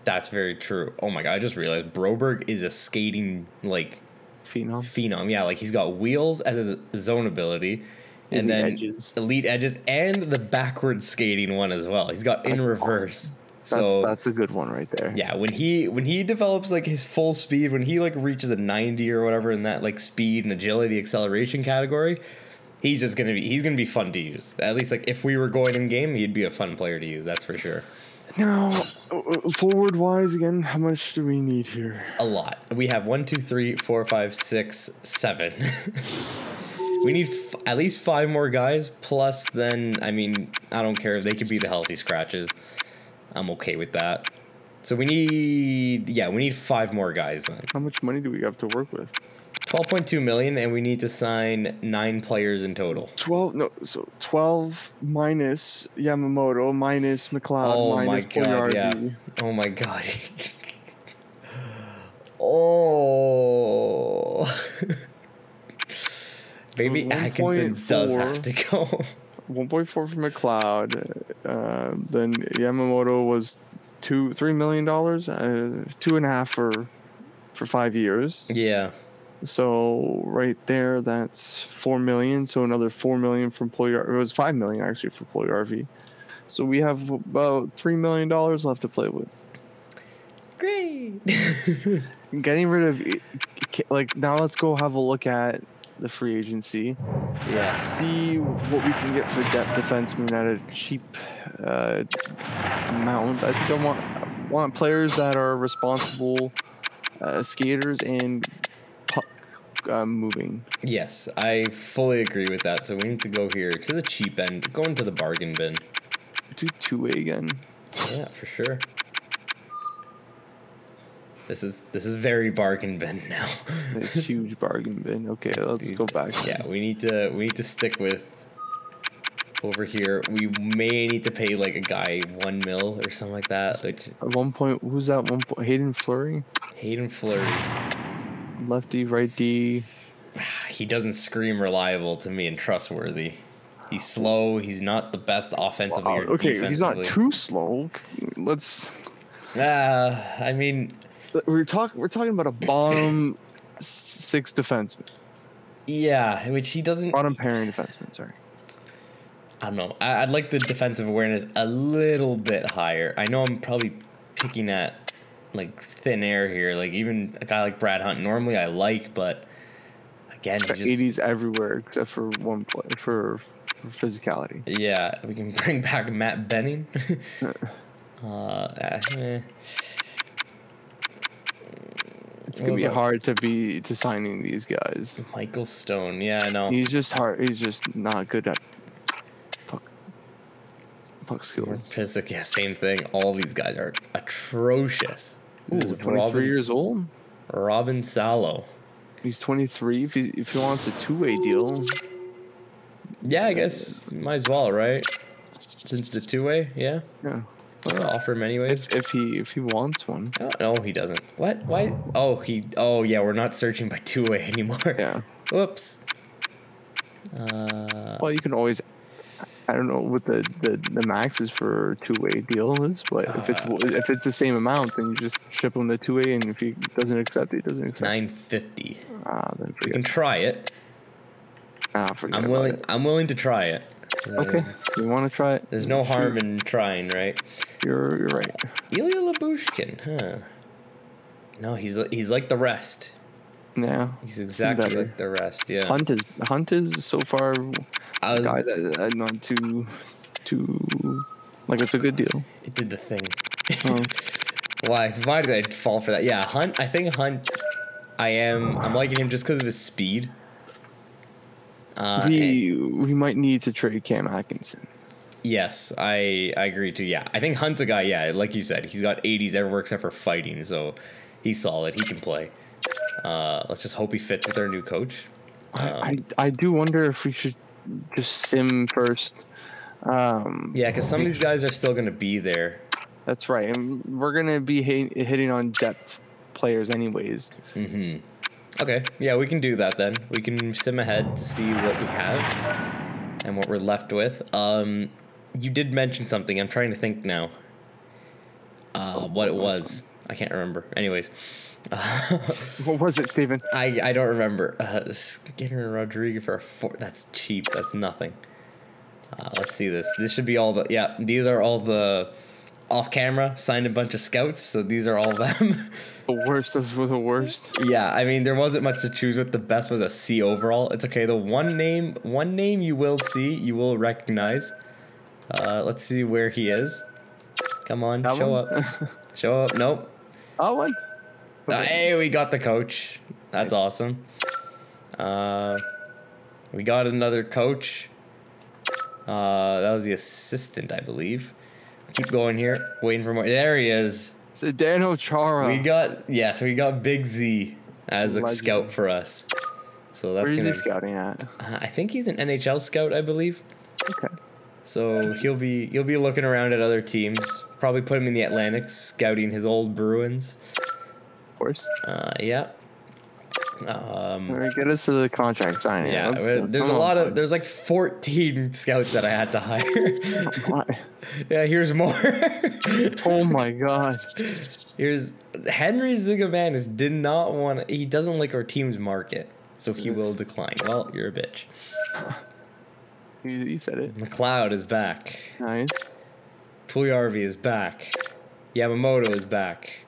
Speaker 2: that's very true. Oh my god, I just realized Broberg is a skating like
Speaker 1: Phenom.
Speaker 2: phenom. Yeah, like he's got wheels as his zone ability, and
Speaker 1: Elite
Speaker 2: then
Speaker 1: edges.
Speaker 2: elite edges, and the backward skating one as well. He's got in
Speaker 1: That's
Speaker 2: reverse. So
Speaker 1: that's a good one right there.
Speaker 2: yeah, when he when he develops like his full speed, when he like reaches a ninety or whatever in that like speed and agility acceleration category, he's just gonna be he's gonna be fun to use. At least like if we were going in game, he'd be a fun player to use. That's for sure.
Speaker 1: Now, uh, forward wise again, how much do we need here?
Speaker 2: a lot. We have one, two, three, four, five, six, seven. we need f- at least five more guys. Plus, then I mean, I don't care if they could be the healthy scratches. I'm okay with that. So we need, yeah, we need five more guys then.
Speaker 1: How much money do we have to work with?
Speaker 2: Twelve point two million, and we need to sign nine players in total.
Speaker 1: 12 no so 12 minus Yamamoto minus McLeod
Speaker 2: oh
Speaker 1: minus.
Speaker 2: Oh my god, yeah. Oh my god. oh. Maybe
Speaker 1: So
Speaker 2: Atkinson does have to go.
Speaker 1: 1.4 for McLeod. Uh, then Yamamoto was two three million dollars, uh, two and a half for for five years.
Speaker 2: yeah.
Speaker 1: So right there, that's four million. So another four million from Pulley. It was five million actually for Pulley RV. So we have about three million dollars left to play with.
Speaker 2: Great.
Speaker 1: Getting rid of like now, let's go have a look at the free agency.
Speaker 2: yeah.
Speaker 1: see what we can get for depth defensemen at a cheap uh, amount. I think I want I want players that are responsible uh, skaters and puck uh, moving.
Speaker 2: Yes, I fully agree with that. So we need to go here to the cheap end, go into the bargain bin.
Speaker 1: Do two way again.
Speaker 2: Yeah, for sure. This is this is very bargain bin now.
Speaker 1: It's huge bargain bin. Okay, let's go back.
Speaker 2: Yeah, we need to we need to stick with over here. We may need to pay like a guy one mil or something like that. Like
Speaker 1: At one point, who's that? One point, Hayden Fleury,
Speaker 2: Hayden Fleury.
Speaker 1: lefty, righty.
Speaker 2: He doesn't scream reliable to me and trustworthy. He's slow. He's not the best offensively.
Speaker 1: Oh,
Speaker 2: or
Speaker 1: okay, he's not too slow. Let's.
Speaker 2: Uh, I mean,
Speaker 1: We're talking. We're talking about a bottom six defenseman,
Speaker 2: yeah, which he doesn't.
Speaker 1: bottom pairing defenseman. Sorry.
Speaker 2: I don't know. I, I'd like the defensive awareness a little bit higher. I know I'm probably picking at like thin air here. Like even a guy like Brad Hunt, normally I like, but again, just
Speaker 1: 80s everywhere except for one play for, for physicality.
Speaker 2: yeah. We can bring back Matt Benning. uh, eh.
Speaker 1: It's gonna be hard to be to signing these guys.
Speaker 2: Michael Stone. Yeah, I know.
Speaker 1: He's just hard. He's just not good at puck puck skills.
Speaker 2: Physic, yeah, same thing. All these guys are atrocious.
Speaker 1: Ooh,
Speaker 2: This is
Speaker 1: 23
Speaker 2: Robin-
Speaker 1: years old.
Speaker 2: Robin Salo.
Speaker 1: He's 23. If he if he wants a two way deal,
Speaker 2: Yeah, I guess might as well, right? Since the two way, yeah.
Speaker 1: yeah.
Speaker 2: Let's offer him anyways.
Speaker 1: If, he if he wants one,
Speaker 2: Oh, no, he doesn't. What? Why? Oh, he. Oh, yeah. We're not searching by two way anymore.
Speaker 1: yeah.
Speaker 2: Whoops. Uh,
Speaker 1: Well, you can always. I don't know what the, the, the max is for two way deal is, but if it's
Speaker 2: Uh,
Speaker 1: if it's the same amount, then you just ship him the two way, and if he doesn't accept it, he doesn't accept.
Speaker 2: nine fifty.
Speaker 1: Ah, then forget.
Speaker 2: can try it.
Speaker 1: Ah, forget
Speaker 2: I'm willing.
Speaker 1: it.
Speaker 2: I'm willing to try it.
Speaker 1: Okay,
Speaker 2: Uh,
Speaker 1: you want to try it?
Speaker 2: There's no
Speaker 1: Shoot.
Speaker 2: harm in trying, right?
Speaker 1: You're you're right.
Speaker 2: Ilya Lyubushkin, huh? No, he's he's like the rest.
Speaker 1: Yeah.
Speaker 2: He's exactly like the rest. Yeah.
Speaker 1: Hunt is Hunt is so far
Speaker 2: I
Speaker 1: a
Speaker 2: was.
Speaker 1: guy that I'm not too too like it's a good deal.
Speaker 2: It did the thing.
Speaker 1: Um,
Speaker 2: Why? Why did I fall for that? Yeah, Hunt. I think Hunt. I am. I'm liking him just because of his speed. Uh, and-
Speaker 1: we we might need to trade Cam Atkinson.
Speaker 2: Yes, I I agree too. Yeah, I think Hunt's a guy. Yeah, like you said, he's got 80s everywhere except for fighting, so he's solid. He can play. Uh, let's just hope he fits with our new coach.
Speaker 1: I,
Speaker 2: Um,
Speaker 1: I I do wonder if we should just sim first. Um,
Speaker 2: Yeah, because some of these guys are still gonna be there.
Speaker 1: that's right, and we're gonna be hit, hitting on depth players anyways.
Speaker 2: hmm Okay, yeah, we can do that then. We can sim ahead to see what we have and what we're left with. Um, you did mention something. I'm trying to think now. Uh,
Speaker 1: Oh,
Speaker 2: what it
Speaker 1: was
Speaker 2: I can't remember. Anyways,
Speaker 1: What was it, Steven?
Speaker 2: I I don't remember. Uh, Skinner and Rodriguez for a four. That's cheap. That's nothing. Uh, let's see this. This should be all the. Yeah, these are all the off camera signed a bunch of scouts. So these are all them.
Speaker 1: The worst of the worst.
Speaker 2: yeah, I mean there wasn't much to choose with. The best was a C overall. It's okay. The one name, one name you will see, you will recognize. Uh, let's see where he is. Come on,
Speaker 1: That
Speaker 2: show
Speaker 1: one?
Speaker 2: up. show up. Nope.
Speaker 1: Oh, one.
Speaker 2: Uh, Hey, we got the coach. That's
Speaker 1: Nice.
Speaker 2: awesome. Uh, we got another coach. Uh, that was the assistant, I believe. Keep going here, waiting for more. There he is.
Speaker 1: Zdeno Chara.
Speaker 2: We got yes, we got Big Z as a
Speaker 1: Legend.
Speaker 2: scout for us. So that's
Speaker 1: Where is
Speaker 2: gonna.
Speaker 1: he scouting at?
Speaker 2: Uh, I think he's an NHL scout, I believe.
Speaker 1: Okay.
Speaker 2: So he'll be he'll be looking around at other teams. Probably put him in the Atlantic, scouting his old Bruins.
Speaker 1: Of course.
Speaker 2: Uh, yeah. Um,
Speaker 1: All right, get us to the contract signing.
Speaker 2: Yeah, there's a lot
Speaker 1: on.
Speaker 2: of there's like 14 scouts that I had to hire. Yeah, here's more.
Speaker 1: Oh my god.
Speaker 2: here's Henry Zigamanis did not want he doesn't like our team's market, so he will decline. Well, you're a bitch.
Speaker 1: You, you said it.
Speaker 2: McLeod is back.
Speaker 1: Nice.
Speaker 2: Puljujarvi is back. Yamamoto is back.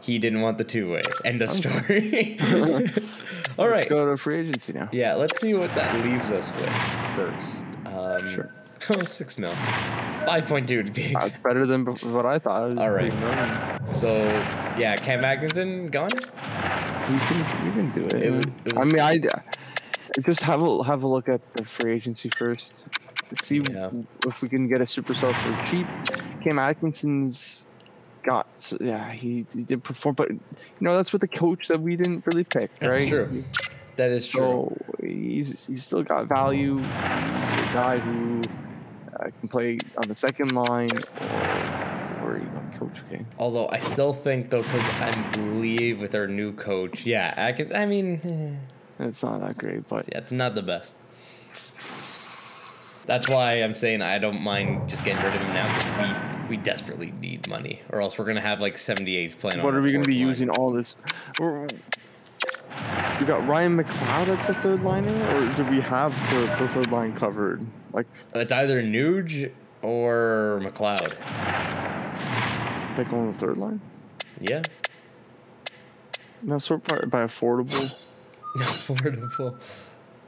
Speaker 2: He didn't want the two way. End of story. All right.
Speaker 1: Let's go to free agency now.
Speaker 2: Yeah, let's see what that leaves us with first. Um,
Speaker 1: Sure.
Speaker 2: Oh, six mil. 5.2 to be
Speaker 1: That's better than what I thought. Was
Speaker 2: All right. So, yeah, Cam Atkinson gone?
Speaker 1: We can, we can do it.
Speaker 2: It was- it
Speaker 1: I mean, I just have a have a look at the free agency first. See
Speaker 2: Yeah.
Speaker 1: if we can get a superstar for cheap. Cam Atkinson's got so, yeah he, he did perform, but you know that's with the coach that we didn't really pick,
Speaker 2: That's
Speaker 1: right?
Speaker 2: true. That is true.
Speaker 1: So he's he's still got value. A guy who uh, can play on the second line or even coach. Okay.
Speaker 2: Although I still think, though, because I believe with our new coach, yeah, Atkins, I mean, eh,
Speaker 1: It's not that great, but
Speaker 2: yeah, it's not the best. That's why I'm saying I don't mind just getting rid of him now because we, we desperately need money, or else we're gonna have like 78s playing.
Speaker 1: what are we going to be
Speaker 2: line.
Speaker 1: using all this? We're, we got Ryan McLeod as the third liner, or do we have the, the third line covered? Like,
Speaker 2: It's either Nuge or McLeod.
Speaker 1: like on the third line?
Speaker 2: Yeah,
Speaker 1: No, sort by, by affordable.
Speaker 2: affordable.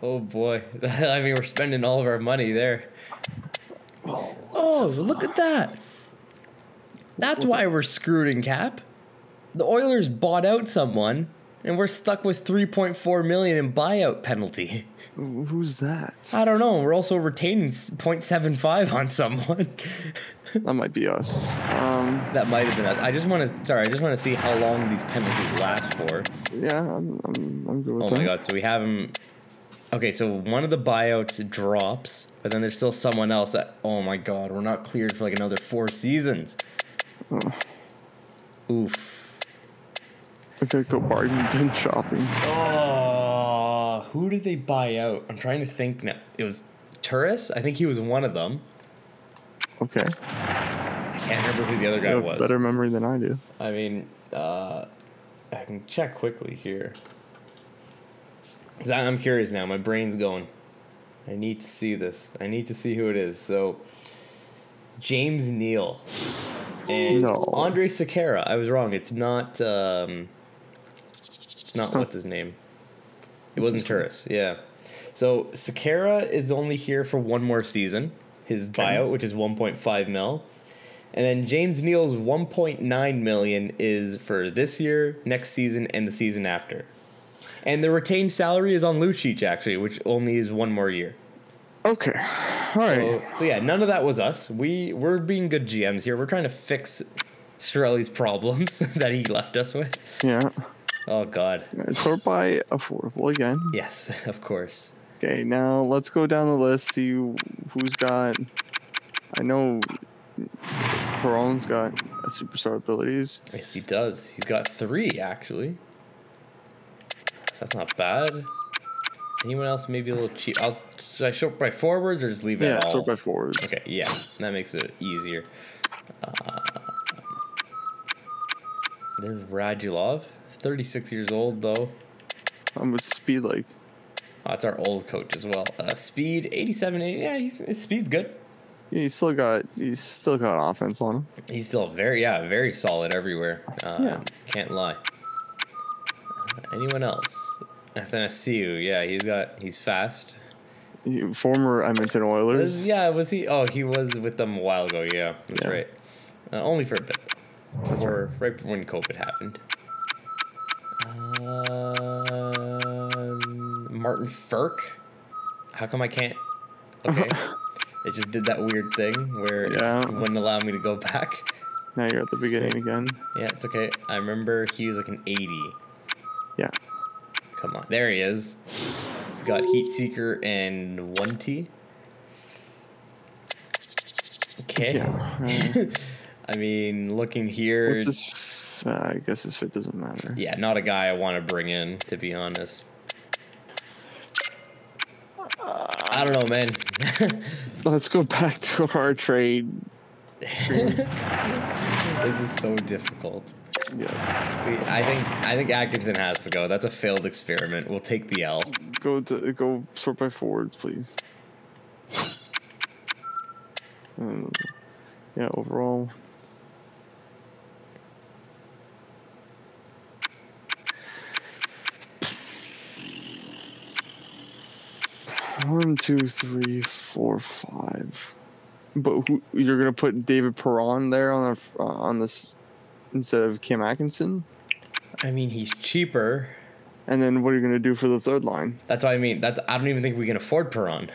Speaker 2: Oh boy, I mean we're spending all of our money there. Oh, oh look at that. That's why we're screwed in cap. The Oilers bought out someone, and we're stuck with 3.4 million in buyout penalty.
Speaker 1: Who's that?
Speaker 2: I don't know. We're also retaining 0.75 on someone.
Speaker 1: That might be us. Um,
Speaker 2: that might have been us. I just want to. Sorry, I just want to see how long these penalties last for.
Speaker 1: yeah, I'm, I'm, I'm good with
Speaker 2: Oh
Speaker 1: that.
Speaker 2: my god! So we have him. Okay, so one of the buyouts drops, but then there's still someone else that. Oh my god, we're not cleared for like another four seasons.
Speaker 1: Oh,
Speaker 2: Oof.
Speaker 1: I gotta go bargain bin shopping.
Speaker 2: Oh, who did they buy out? I'm trying to think now. It was Turris. I think he was one of them.
Speaker 1: Okay.
Speaker 2: I can't remember who the other guy
Speaker 1: You have
Speaker 2: was.
Speaker 1: better memory than I do.
Speaker 2: I mean, uh, I can check quickly here. 'Cause I- I'm curious now. My brain's going. I need to see this. I need to see who it is. So, James Neal and
Speaker 1: No.
Speaker 2: Andre Sekera. I was wrong. It's not. Um, not what's his name. It wasn't Turris. Yeah. So Sekera is only here for one more season. His
Speaker 1: Okay.
Speaker 2: buyout, which is 1.5 mil. And then James Neal's 1.9 million is for this year, next season, and the season after. And the retained salary is on Lucic actually, which only is one more year.
Speaker 1: Okay. All right.
Speaker 2: So, so yeah, none of that was us. We we're being good GMs here. We're trying to fix Chiarelli's problems that he left us with.
Speaker 1: yeah.
Speaker 2: Oh God.
Speaker 1: Sort by affordable again.
Speaker 2: Yes, of course.
Speaker 1: Okay, now let's go down the list. See who's got. I know Perron's got superstar abilities.
Speaker 2: Yes, he does. He's got three actually. So that's not bad. Anyone else maybe a little cheap? I'll should I sort by forwards or just leave it
Speaker 1: Yeah,
Speaker 2: all?
Speaker 1: sort by forwards.
Speaker 2: Okay, yeah, that makes it easier. Uh, there's Radulov, 36 years old though.
Speaker 1: Um, what's speed like?
Speaker 2: Oh, that's our old coach as well. Uh, speed 87, 80, yeah, he's, his speed's good.
Speaker 1: Yeah, he's still got he's still got offense on him.
Speaker 2: He's still very, yeah, very solid everywhere. Uh,
Speaker 1: Yeah.
Speaker 2: Can't lie. Uh, anyone else? Athanasiu, yeah, he's got, he's fast.
Speaker 1: He- former Edmonton
Speaker 2: Was,
Speaker 1: Oilers.
Speaker 2: yeah, was he? Oh, he was with them a while ago. Yeah, that's
Speaker 1: Yeah.
Speaker 2: right. Uh, only for a bit, or right when COVID happened. Um, Martin Frk. How come I can't? Okay, it just did that weird thing where
Speaker 1: Yeah.
Speaker 2: it wouldn't allow me to go back.
Speaker 1: Now you're at the beginning again.
Speaker 2: Yeah, it's okay. I remember he was like an 80.
Speaker 1: Yeah.
Speaker 2: Come on, there he is. He's got Heat Seeker and one T. Okay.
Speaker 1: Yeah. Uh,
Speaker 2: I mean, looking here,
Speaker 1: what's his? Uh, I guess his fit doesn't matter.
Speaker 2: yeah, not a guy I want to bring in, to be honest. I don't know, man.
Speaker 1: Let's go back to our trade.
Speaker 2: this is so difficult.
Speaker 1: Yes.
Speaker 2: We, I think I think Atkinson has to go. That's a failed experiment. We'll take the L.
Speaker 1: Go to go sort by forwards, please. Um, yeah, overall. One, two, three, four, five. But who, you're gonna put David Perron there on the, uh, on this instead of Cam Atkinson,
Speaker 2: I mean, he's cheaper.
Speaker 1: and then what are you gonna do for the third line?
Speaker 2: That's what I mean. That's I don't even think we can afford Perron.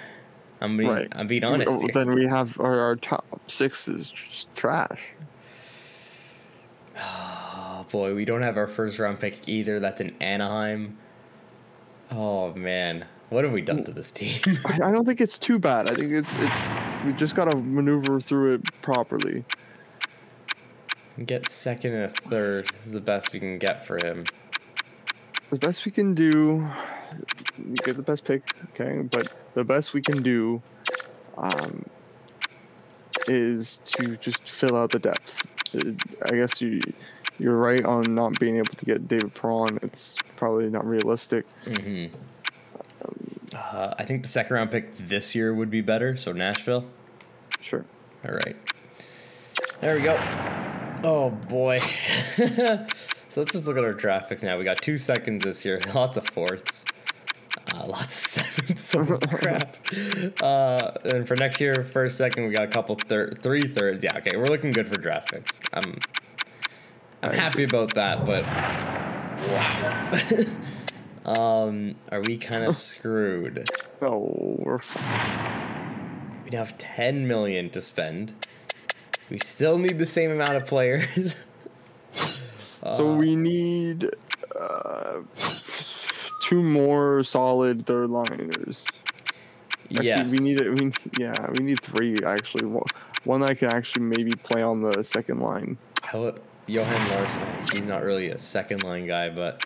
Speaker 2: I'm being
Speaker 1: Right.
Speaker 2: I'm being honest.
Speaker 1: Then we have our, our top six is tr- trash.
Speaker 2: Oh boy, we don't have our first round pick either. That's in Anaheim. Oh man, what have we done to this team?
Speaker 1: I, I don't think it's too bad. I think it's it, we just gotta maneuver through it properly.
Speaker 2: get second and a third is the best we can get for him.
Speaker 1: The best we can do, you get the best pick, okay. But the best we can do, um, is to just fill out the depth. Uh, I guess you you're right on not being able to get David Perron. It's probably not realistic.
Speaker 2: hmm Uh, I think the second round pick this year would be better. So Nashville.
Speaker 1: Sure.
Speaker 2: All right. There we go. Oh boy. so let's just look at our draft picks now. We got two seconds this year, lots of fourths, uh, lots of sevens. Holy crap. Uh, and for next year, first, second, we got a couple thir- three thirds. Yeah, okay, we're looking good for draft picks. I'm, I'm happy about that, but wow. Um, are we kind of screwed?
Speaker 1: Oh, we're fine.
Speaker 2: We now have 10 million to spend. We still need the same amount of players.
Speaker 1: So
Speaker 2: Uh,
Speaker 1: we need uh, two more solid third liners.
Speaker 2: Yes.
Speaker 1: we need it. We yeah, we need three actually. One- One that can actually maybe play on the second line.
Speaker 2: How, Johan Larsson, he's not really a second line guy, but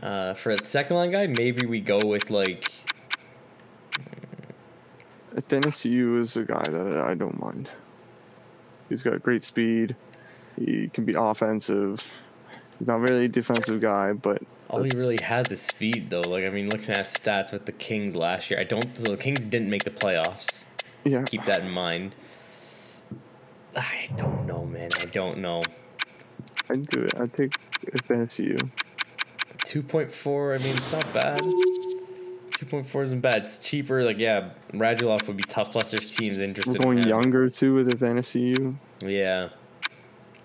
Speaker 2: uh, for a second line guy, maybe we go with like
Speaker 1: Athanasiu is a guy that I don't mind. He's got great speed. He can be offensive. He's not really a defensive guy, but
Speaker 2: all he really has is speed though. Like I mean, looking at stats with the Kings last year, I don't. So the Kings didn't make the playoffs.
Speaker 1: yeah.
Speaker 2: Keep that in mind. I don't know, man. I don't know.
Speaker 1: I'd do it. I'd take Athanasiu.
Speaker 2: 2.4, I mean, it's not bad. 2.4 isn't bad. It's cheaper. Like, yeah, Radulov would be tough, plus there's teams interested
Speaker 1: We're going
Speaker 2: in
Speaker 1: younger too with Yu.
Speaker 2: Yeah.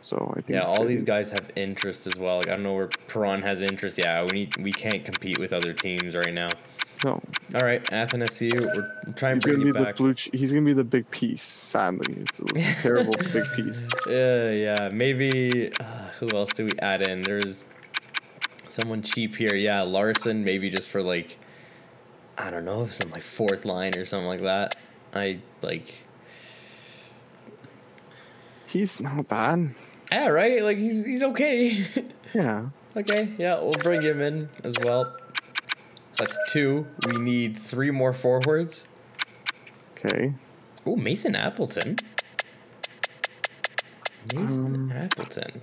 Speaker 1: So I think
Speaker 2: Yeah, all these guys have interest as well. Like, I don't know where Perron has interest. Yeah, we need we can't compete with other teams right now.
Speaker 1: No,
Speaker 2: All right, Athanasiu, we're trying
Speaker 1: He's
Speaker 2: to bring
Speaker 1: gonna be
Speaker 2: you
Speaker 1: the blue. Ch- he's gonna be the big piece. Sadly, it's a terrible big piece.
Speaker 2: Yeah, yeah. Maybe uh, who else do we add in? There's someone cheap here. Yeah, Larsson. Maybe just for like, I don't know, some like fourth line or something like that. I like.
Speaker 1: He's not bad.
Speaker 2: Yeah, right. Like he's he's okay.
Speaker 1: Yeah.
Speaker 2: okay, yeah, we'll bring him in as well. That's two. We need three more forwards.
Speaker 1: Okay.
Speaker 2: Oh, Mason Appleton. Mason
Speaker 1: Um,
Speaker 2: Appleton.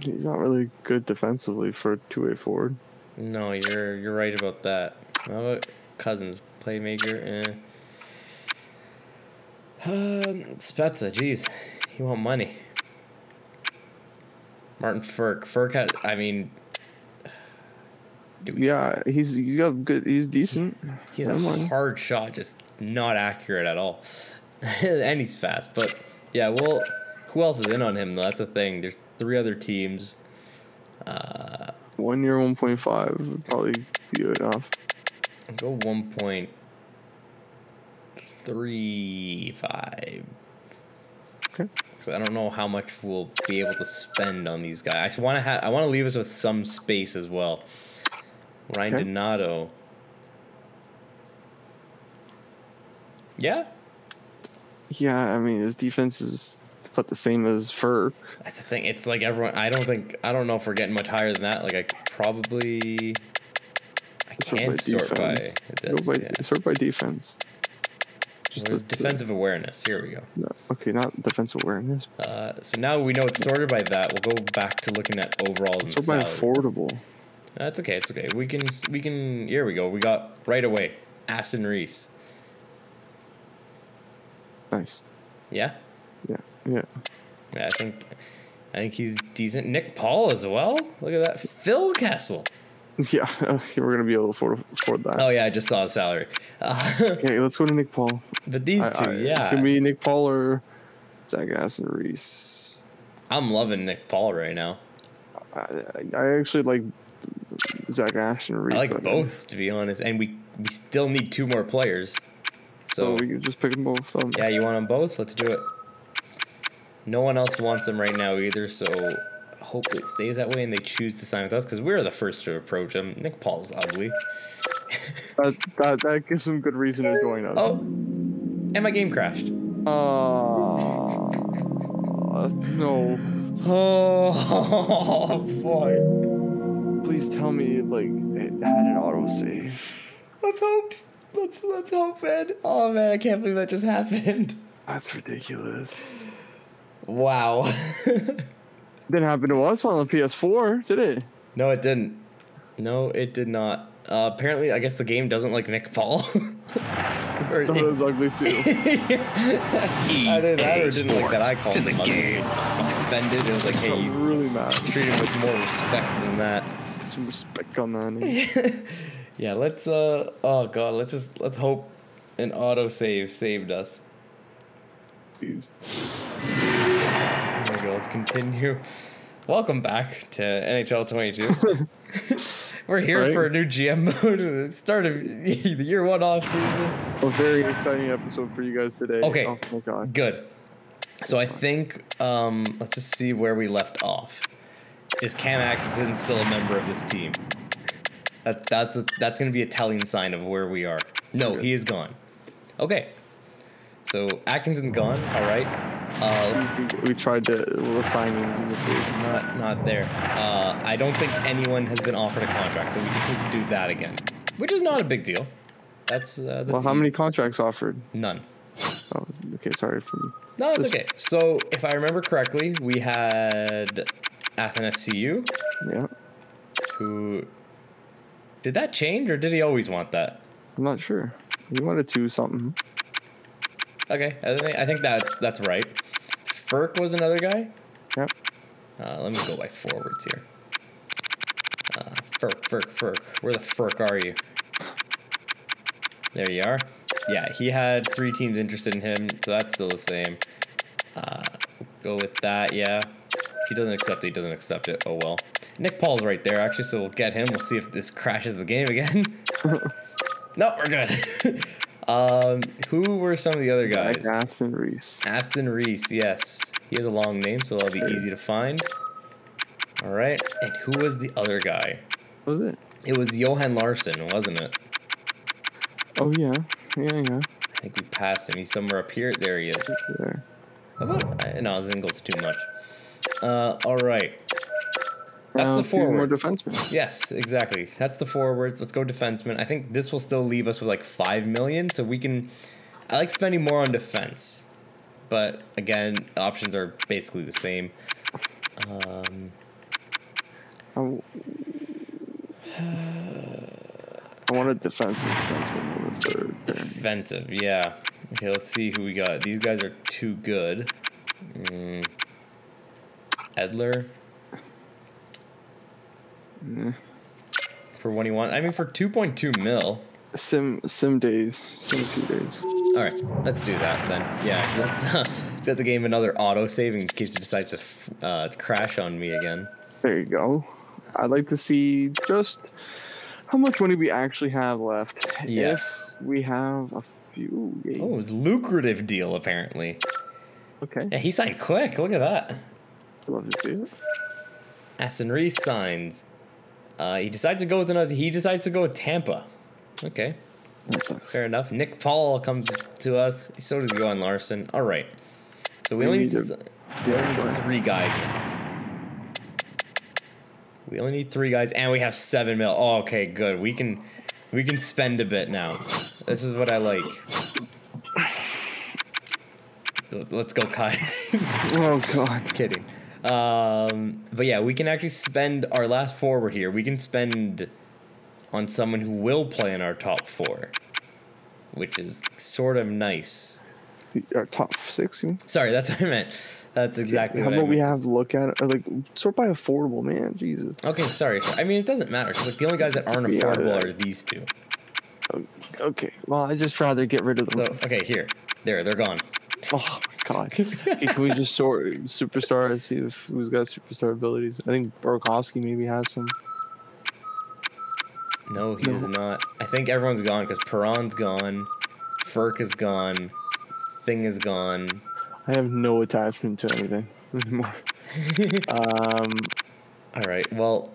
Speaker 1: He's not really good defensively for a two-way forward.
Speaker 2: No, you're you're right about that. How about Cousins, playmaker? Eh. Um, Spezza, jeez, you want money? Martin Frk, Frk has. I mean, do we,
Speaker 1: Yeah, he's he's got good. He's decent.
Speaker 2: he's a hard shot, just not accurate at all, and he's fast. But yeah, well, who else is in on him though? That's the thing. There's three other teams. Uh,
Speaker 1: One year, one point five would probably be enough.
Speaker 2: Go one point three five.
Speaker 1: Okay.
Speaker 2: I don't know how much we'll be able to spend on these guys. I want to have. I want to leave us with some space as well. Ryan
Speaker 1: Okay.
Speaker 2: Donato. Yeah,
Speaker 1: Yeah, I mean his defense is about the same as Ferg.
Speaker 2: that's the thing. It's like everyone. I don't think. I don't know if we're getting much higher than that. Like I probably. I can
Speaker 1: by
Speaker 2: sort by.
Speaker 1: Go by,
Speaker 2: yeah.
Speaker 1: Sort by defense. Just a-
Speaker 2: defensive awareness. Here we go.
Speaker 1: No, okay, not defensive awareness.
Speaker 2: Uh, so now we know it's sorted by that. We'll go back to looking at overall.
Speaker 1: Sort by affordable.
Speaker 2: That's okay. It's okay. We can. We can. Here we go. We got right away. Aston Reese.
Speaker 1: Nice.
Speaker 2: Yeah.
Speaker 1: Yeah, yeah.
Speaker 2: Yeah. I think. I think he's decent. Nick Paul as well. Look at that. Phil Kessel.
Speaker 1: Yeah, we're gonna be able to afford, afford that.
Speaker 2: Oh yeah, I just saw his salary. Uh,
Speaker 1: Okay, let's go to Nick Paul.
Speaker 2: but these
Speaker 1: I-
Speaker 2: two,
Speaker 1: I-
Speaker 2: yeah.
Speaker 1: It's gonna be Nick Paul or Zach Aston Reese.
Speaker 2: I'm loving Nick Paul right now.
Speaker 1: I, I- actually like Zach Aston Reese.
Speaker 2: I like both to be honest, and we we still need two more players.
Speaker 1: So
Speaker 2: So
Speaker 1: we can just pick them both.
Speaker 2: Yeah, you want them both? Let's do it. No one else wants them right now either, so hope it stays that way and they choose to sign with us because we're the first to approach them. Nick Paul's ugly.
Speaker 1: that, that that gives them good reason to join us.
Speaker 2: oh, and my game crashed.
Speaker 1: Uh, no.
Speaker 2: Oh, boy.
Speaker 1: Please tell me like it had an autosave.
Speaker 2: Let's hope. Let's let's hope, man. Oh man, I can't believe that just happened.
Speaker 1: That's ridiculous.
Speaker 2: Wow.
Speaker 1: Didn't happen to us on the PS4, did it?
Speaker 2: no, it didn't. No, it did not. Uh, apparently, I guess the game doesn't like Nick Paul. or
Speaker 1: That
Speaker 2: it-
Speaker 1: was ugly too.
Speaker 2: Either that or didn't like that I called
Speaker 3: to the game.
Speaker 2: Offended. It was like, hey, you
Speaker 1: really mad.
Speaker 2: treat him with more respect than that.
Speaker 1: Some respect on that.
Speaker 2: yeah, let's. uh Oh god, let's just let's hope an auto save saved us.
Speaker 1: Please.
Speaker 2: There we go. Let's continue. Welcome back to NHL 22. We're here
Speaker 1: Right.
Speaker 2: for a new GM mode at the start of the year one off season.
Speaker 1: A very exciting episode for you guys today.
Speaker 2: Okay.
Speaker 1: Oh my god.
Speaker 2: Good. So I think um, let's just see where we left off. Is Cam Atkinson still a member of this team? That that's a, that's going to be a telling sign of where we are. No, he is gone. Okay. So Atkinson's gone. All right. Uh,
Speaker 1: We, tried to the signings in the
Speaker 2: not not there. Uh, I don't think anyone has been offered a contract, so we just need to do that again, which is not a big deal. That's, uh, that's
Speaker 1: Well, how
Speaker 2: easy.
Speaker 1: many contracts offered?
Speaker 2: None.
Speaker 1: Oh, okay. Sorry for me.
Speaker 2: No, it's okay. So, if I remember correctly, we had Athanasiu,
Speaker 1: Yeah.
Speaker 2: who did that change, or did he always want that?
Speaker 1: I'm not sure. He wanted to something.
Speaker 2: Okay, I think I think that's that's right. Frk was another guy.
Speaker 1: Yep.
Speaker 2: Uh, let me go by forwards here. Uh, Frk, Frk, Frk. Where the Ferk are you? There you are. Yeah, he had three teams interested in him, so that's still the same. Uh, go with that, yeah. If he doesn't accept it, he doesn't accept it. Oh well. Nick Paul's right there, actually, so we'll get him. We'll see if this crashes the game again. no, we're good. um, who were some of the other guys?
Speaker 1: Like Aston Reese.
Speaker 2: Aston Reese, yes. He has a long name, so that'll be easy to find. All right. And who was the other guy?
Speaker 1: What was it?
Speaker 2: It was Johan Larsson, wasn't it?
Speaker 1: Oh yeah, yeah, yeah.
Speaker 2: I think we passed him. He's somewhere up here. There he is.
Speaker 1: There.
Speaker 2: Thought- No, Zingle's too much. Uh, all right. That's the
Speaker 1: two more
Speaker 2: forwards.
Speaker 1: defensemen.
Speaker 2: Yes, exactly. That's the forwards. Let's go defensemen. I think this will still leave us with like five million, so we can. I like spending more on defense, but again, options are basically the same. Um,
Speaker 1: I, I want a defensive defenseman on the third. There.
Speaker 2: defensive, yeah. Okay, let's see who we got. These guys are too good. Mm. Edler
Speaker 1: Eh.
Speaker 2: for what he wants. I mean, for two point two mil.
Speaker 1: Sim sim days, sim two days.
Speaker 2: All right, let's do that then. Yeah, let's uh, set the game another auto save in case it decides to f- uh, crash on me again.
Speaker 1: There you go. I'd like to see just how much money we actually have left.
Speaker 2: Yes.
Speaker 1: If we have a few games.
Speaker 2: Oh, it was a lucrative deal apparently.
Speaker 1: Okay.
Speaker 2: Yeah, he signed quick. Look at that.
Speaker 1: I'd love to see it.
Speaker 2: Aston Reese signs. Uh, he decides to go with another. He decides to go with Tampa. Okay, fair enough. Nick Paul comes to us. So does Johan Larsson. All right. So we
Speaker 1: We
Speaker 2: only
Speaker 1: need
Speaker 2: need
Speaker 1: to- Yeah,
Speaker 2: three guys. We only need three guys, and we have seven mil. Oh, okay, good. We can, we can spend a bit now. This is what I like. Let's go, Kai.
Speaker 1: Oh god.
Speaker 2: Kidding. Um, but yeah, we can actually spend our last forward here. We can spend on someone who will play in our top four, which is sort of nice.
Speaker 1: Our top six. You mean?
Speaker 2: Sorry, that's what I meant. That's exactly
Speaker 1: How
Speaker 2: what I
Speaker 1: about we have look at it? Like sort by affordable, man. Jesus.
Speaker 2: Okay, sorry. I mean, it doesn't matter. like the only guys that aren't affordable
Speaker 1: yeah.
Speaker 2: are these two.
Speaker 1: Okay. Well, I just rather get rid of them.
Speaker 2: So, okay, here, there, they're gone.
Speaker 1: Oh god. Hey, can we just sort superstar and see if who's got superstar abilities? I think Burakovsky maybe has some.
Speaker 2: No, he
Speaker 1: No.
Speaker 2: is not. I think everyone's gone because Perron's gone, Frk is gone, Thing is gone.
Speaker 1: I have no attachment to anything anymore. um,
Speaker 2: All right. Well,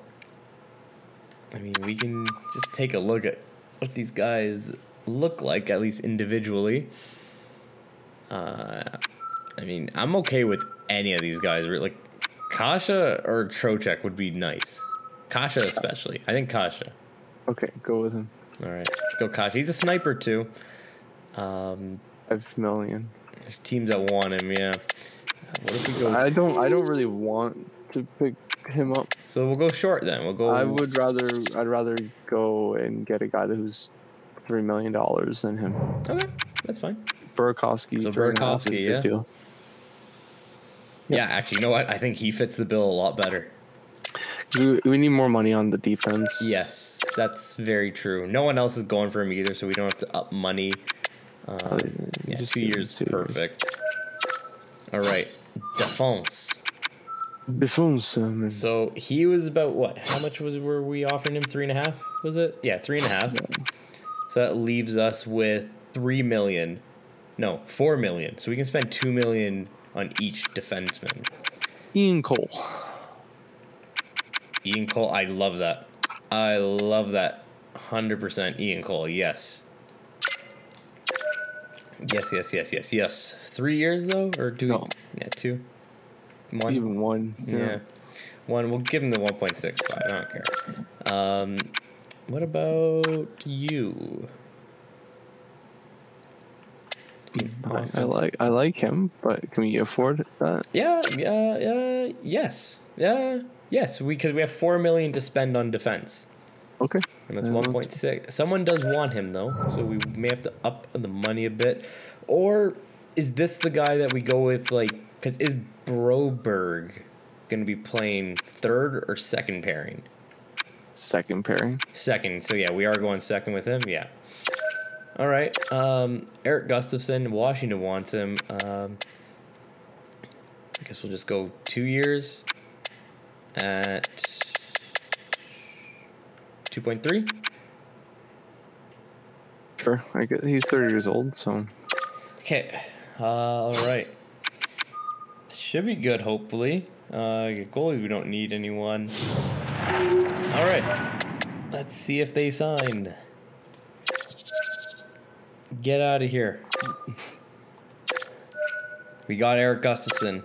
Speaker 2: I mean, we can just take a look at what these guys look like, at least individually. Uh, I mean, I'm okay with any of these guys. Like, Kasha or Trocheck would be nice. Kasha, especially. I think Kasha.
Speaker 1: okay, go with him.
Speaker 2: All right, let's go, Kasha. He's a sniper too. Um,
Speaker 1: Five million.
Speaker 2: there's teams that want him. Yeah. What if we go?
Speaker 1: I don't. I don't really want to pick him up.
Speaker 2: so we'll go short then. We'll go.
Speaker 1: I would rather. I'd rather go and get a guy who's three million dollars than him.
Speaker 2: Okay, that's fine.
Speaker 1: Burakovsky.
Speaker 2: So
Speaker 1: three and a half is a
Speaker 2: Burakovsky, yeah.
Speaker 1: Deal.
Speaker 2: Yeah, actually, you know what? I think he fits the bill a lot better.
Speaker 1: We, we need more money on the defense.
Speaker 2: Yes, that's very true. No one else is going for him either, so we don't have to up money. Um,
Speaker 1: Uh,
Speaker 2: yeah,
Speaker 1: just
Speaker 2: two years,
Speaker 1: two years.
Speaker 2: perfect. All right, defense.
Speaker 1: Defense. Um,
Speaker 2: So he was about what? How much was were we offering him? Three and a half? Was it? Yeah, three and a half. So that leaves us with three million. No, four million. So we can spend two million on each defenseman.
Speaker 1: Ian Cole.
Speaker 2: Ian Cole, I love that. I love that. 100% Ian Cole, yes. Yes, yes, yes, yes, yes. Three years though? Or do
Speaker 1: No.
Speaker 2: we? Yeah, two. One?
Speaker 1: Even one.
Speaker 2: yeah. One. We'll give him the 1.65. I don't care. Um, what about you? Be oh, an
Speaker 1: I, I like I like him, but can we afford that?
Speaker 2: Yeah, yeah, yeah, yes. Yeah, yes, we because we have 4 million to spend on defense.
Speaker 1: Okay.
Speaker 2: And that's
Speaker 1: Yeah,
Speaker 2: one
Speaker 1: that's-
Speaker 2: point six. Someone does want him though, so we may have to up the money a bit. Or is this the guy that we go with? Like, because is Broberg gonna be playing third or second pairing?
Speaker 1: Second pairing.
Speaker 2: Second. So yeah, we are going second with him. Yeah. All right. Um, Erik Gustafsson, Washington wants him. Um, I guess we'll just go two years at two point three.
Speaker 1: Sure, I get, he's 30 years old, so
Speaker 2: Okay. Uh, all right. Should be good, hopefully. Uh, goalies, we don't need anyone. All right. Let's see if they sign. Get out of here. We got Erik Gustafsson.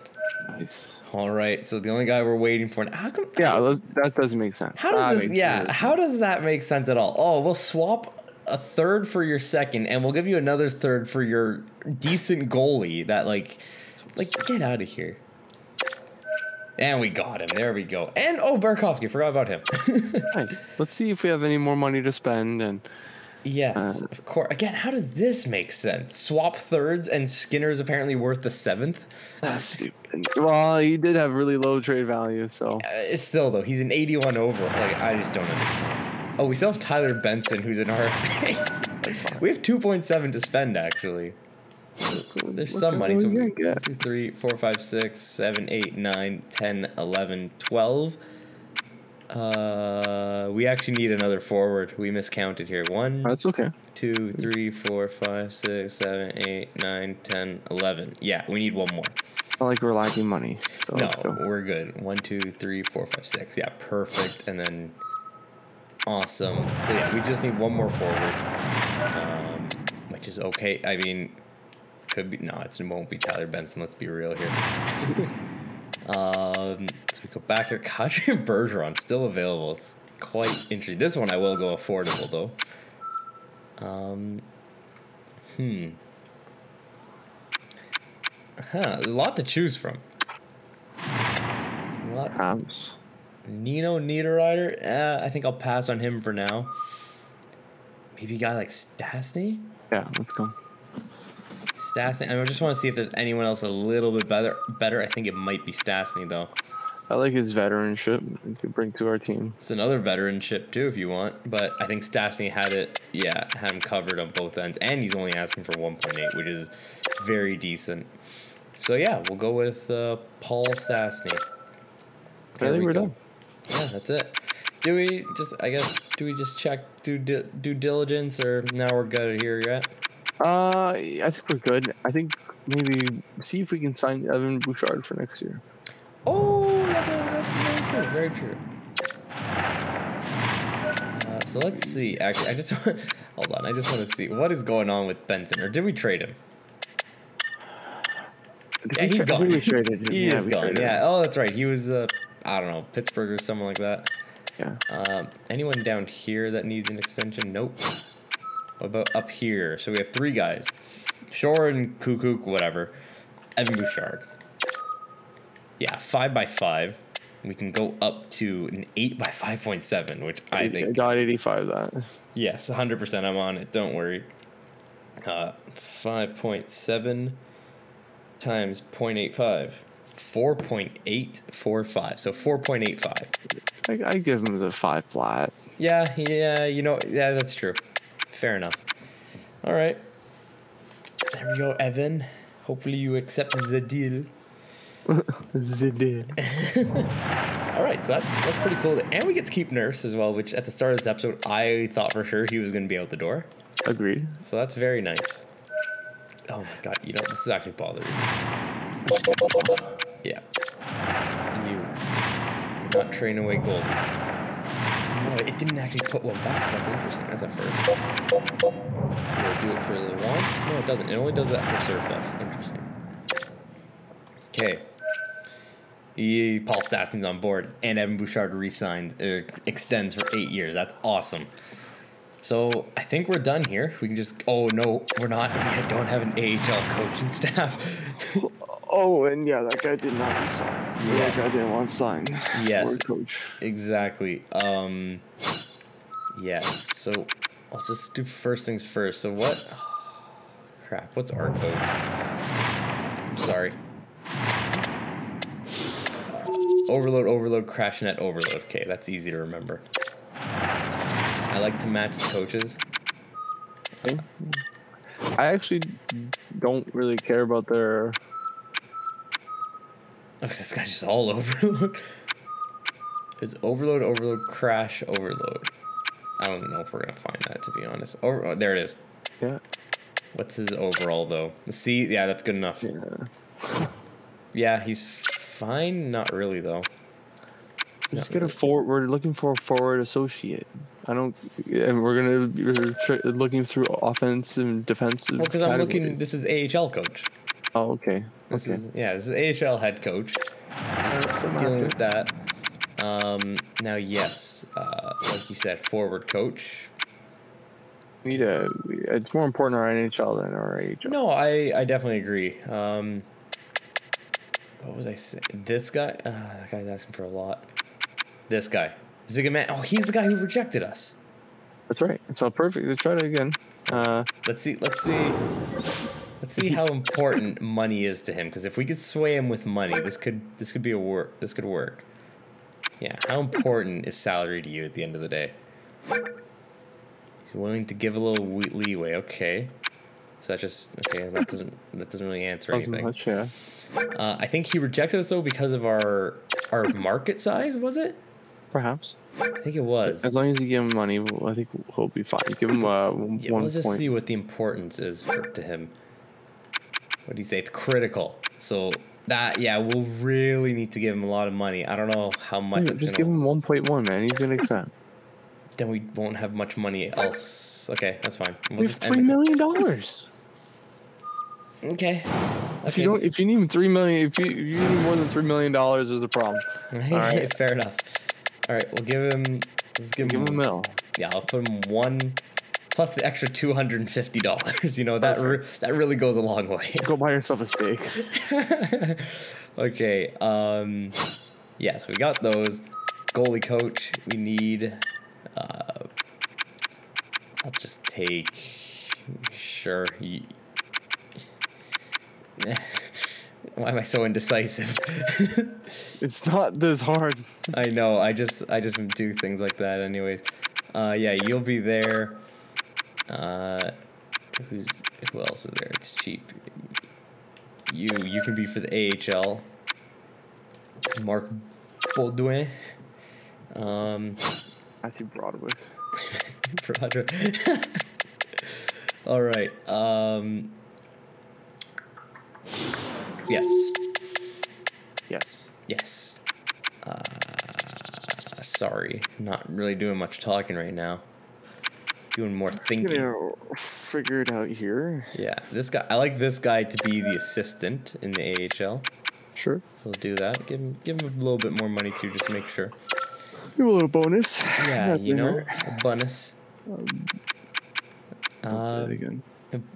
Speaker 1: nice.
Speaker 2: All right. So the only guy we're waiting for. How come?
Speaker 1: Yeah, that, that doesn't make sense.
Speaker 2: How
Speaker 1: That
Speaker 2: does this? Yeah.
Speaker 1: sense.
Speaker 2: How does that make sense at all? Oh, we'll swap a third for your second, and we'll give you another third for your decent goalie. That like, like get out of here. And we got him. There we go. And oh, Burakovsky, forgot about him.
Speaker 1: Nice. Let's see if we have any more money to spend. And
Speaker 2: yes,
Speaker 1: Uh,
Speaker 2: of course. Again, how does this make sense? Swap thirds, and Skinner is apparently worth the seventh.
Speaker 1: that's stupid. Well, he did have really low trade value, so
Speaker 2: Uh, it's still though, he's an 81 over. Like I just don't understand. Oh, we still have Tyler Benson, who's an RFA. we have 2.7 to spend actually. There's
Speaker 1: What
Speaker 2: some
Speaker 1: the
Speaker 2: money. So
Speaker 1: are we
Speaker 2: we,
Speaker 1: get?
Speaker 2: 2, 3, 4, 5, 6, 7, 8, 9, 10, 11, 12. Uh, we actually need another forward. We miscounted here. One,
Speaker 1: that's okay.
Speaker 2: two, three, four, five, six, seven, eight, nine, 10, 11. Yeah, we need one more.
Speaker 1: Not like we're lacking money. So
Speaker 2: No,
Speaker 1: let's go.
Speaker 2: we're good. One, two, three, four, five, six. Yeah, perfect. And then awesome. So yeah, we just need one more forward, um, which is okay. I mean, could be no, it's, it won't be Tyler Benson. Let's be real here. um, so we go back here. Kadri Bergeron still available. It's quite interesting. This one I will go affordable though. Um, hmm. Huh, a lot to choose from. Lots.
Speaker 1: Hams.
Speaker 2: Nino Niederreiter, uh, I think I'll pass on him for now. Maybe a guy like Stastny?
Speaker 1: Yeah, let's go.
Speaker 2: Stastny. I just want to see if there's anyone else a little bit better. Better. I think it might be Stastny though.
Speaker 1: I like his veteranship. He could bring to our team.
Speaker 2: It's another veteranship too, if you want. But I think Stastny had it. Yeah, had him covered on both ends, and he's only asking for 1.8, which is very decent. So yeah, we'll go with uh, Paul Stastny.
Speaker 1: I
Speaker 2: There
Speaker 1: think
Speaker 2: we
Speaker 1: we're
Speaker 2: go.
Speaker 1: done.
Speaker 2: Yeah, that's it. Do we just? I guess. Do we just check due due diligence, or now we're good here yet?
Speaker 1: Uh, I think we're good. I think maybe see if we can sign Evan Bouchard for next year.
Speaker 2: Oh, that's, a, that's very true. Very true. Uh, so let's see. Actually, I just want. Hold on. I just want to see what is going on with Benson, or did we trade him?
Speaker 1: Did
Speaker 2: Yeah, he's
Speaker 1: tra-
Speaker 2: gone.
Speaker 1: We traded him.
Speaker 2: he
Speaker 1: yeah,
Speaker 2: is gone. Yeah. Oh, that's right. He was. Uh, I don't know, Pittsburgh or something like that.
Speaker 1: Yeah.
Speaker 2: Um, anyone down here that needs an extension? Nope. What about up here? So we have three guys. Shore and Kukuk, whatever. Evan Bouchard. Yeah, five by five. We can go up to an eight by five point seven, which I
Speaker 1: I
Speaker 2: think
Speaker 1: got 85 that.
Speaker 2: yes, hundred percent. I'm on it. Don't worry. Uh, five point seven times 0.85. 4.845. So 4.85.
Speaker 1: I, I give him the five flat.
Speaker 2: Yeah, yeah, you know, yeah, that's true. Fair enough. All right. There we go, Evan. Hopefully you accept the deal.
Speaker 1: Zidane.
Speaker 2: All right, so that's that's pretty cool. And we get to keep Nurse as well, which at the start of this episode I thought for sure he was going to be out the door.
Speaker 1: Agreed.
Speaker 2: So that's very nice. Oh my god, you know this is actually bothering me. Yeah. You you're not trading away gold. No, it didn't actually put one back. That's interesting. That's a first. Will do it for the once? No, it doesn't. It only does that for surplus. Interesting. Okay. Paul Stastny's on board, and Evan Bouchard re-signed, er, extends for eight years. That's awesome. So I think we're done here. We can just. Oh no, we're not. We don't have an AHL coaching staff.
Speaker 1: Oh, and yeah, that guy did not resign.
Speaker 2: Yeah.
Speaker 1: That guy didn't want to sign.
Speaker 2: Yes.
Speaker 1: Coach.
Speaker 2: exactly. Um. Yes. So I'll just do first things first. So what? crap. What's our code? I'm sorry. Overload, overload, crash net, overload. Okay, that's easy to remember. I like to match the coaches.
Speaker 1: I actually don't really care about their.
Speaker 2: Oh, this guy's just all overload. Is overload, overload, crash, overload. I don't know if we're gonna find that to be honest. Over, oh, there it is.
Speaker 1: Yeah.
Speaker 2: What's his overall though? See, Yeah, that's good enough.
Speaker 1: Yeah.
Speaker 2: Yeah, he's fine. Not really though. Not
Speaker 1: get a forward. We're looking for a forward associate. I don't, and we're gonna we're looking through offensive and defensive.
Speaker 2: Well, because I'm looking. This is AHL coach.
Speaker 1: Oh, okay.
Speaker 2: This
Speaker 1: okay.
Speaker 2: is yeah. This is AHL head coach.
Speaker 1: So
Speaker 2: Dealing with that. Um. Now, yes. Uh, like you said, forward coach.
Speaker 1: We need a. It's more important our NHL than our AHL.
Speaker 2: No, I I definitely agree. Um. What was I saying? This guy. Uh, that guy's asking for a lot. This guy. Zigaman. Oh, he's the guy who rejected us.
Speaker 1: That's right. It's all perfect. Let's try it again. Uh,
Speaker 2: Let's see. Let's see. Let's see how important money is to him. Because if we could sway him with money, this could this could be a work. This could work. Yeah. How important is salary to you at the end of the day? He's willing to give a little leeway. Okay. So that just okay. That doesn't that doesn't really answer
Speaker 1: not
Speaker 2: anything.
Speaker 1: much, yeah.
Speaker 2: Uh, I think he rejected us though because of our our market size. Was it?
Speaker 1: Perhaps.
Speaker 2: I think it was.
Speaker 1: As long as you give him money, I think he'll be fine. Give him uh, one
Speaker 2: let's just
Speaker 1: point.
Speaker 2: see what the importance is for, to him. What do you say? It's critical. So that yeah, we'll really need to give him a lot of money. I don't know how much
Speaker 1: Yeah, just
Speaker 2: gonna.
Speaker 1: give him one point one, man. He's gonna accept.
Speaker 2: Then we won't have much money else. Okay, that's fine. We'll
Speaker 1: We have three million dollars.
Speaker 2: Okay.
Speaker 1: If you don't, if you need three million, if you, if you need more than three million dollars, there's a problem. right.
Speaker 2: Fair enough. All right, we'll give him. Let's give,
Speaker 1: Give him a mill.
Speaker 2: Yeah, I'll put him one plus the extra two hundred and fifty dollars. You know that re- that really goes a long way.
Speaker 1: Go buy yourself a steak.
Speaker 2: okay. Um. Yeah, so we got those. Goalie coach. We need. Uh, I'll just take. Sure. y- Why am I so indecisive?
Speaker 1: It's not this hard.
Speaker 2: I know. I just I just do things like that, anyways. Uh, yeah, you'll be there. Uh, who's who else is there? It's cheap. You you can be for the AHL. Mark Baudouin. Um,
Speaker 1: Matthew Broadway.
Speaker 2: Roger. All right. Um. Yes.
Speaker 1: Yes.
Speaker 2: Yes. Uh, sorry, not really doing much talking right now. Doing more thinking.
Speaker 1: gonna figure it out here.
Speaker 2: Yeah, this guy. I like this guy to be the assistant in the AHL.
Speaker 1: Sure.
Speaker 2: So we'll do that. Give him, give him a little bit more money too, just to make sure.
Speaker 1: Give a little bonus.
Speaker 2: Yeah, you know, a bonus.
Speaker 1: Don't say it
Speaker 2: Um,
Speaker 1: again.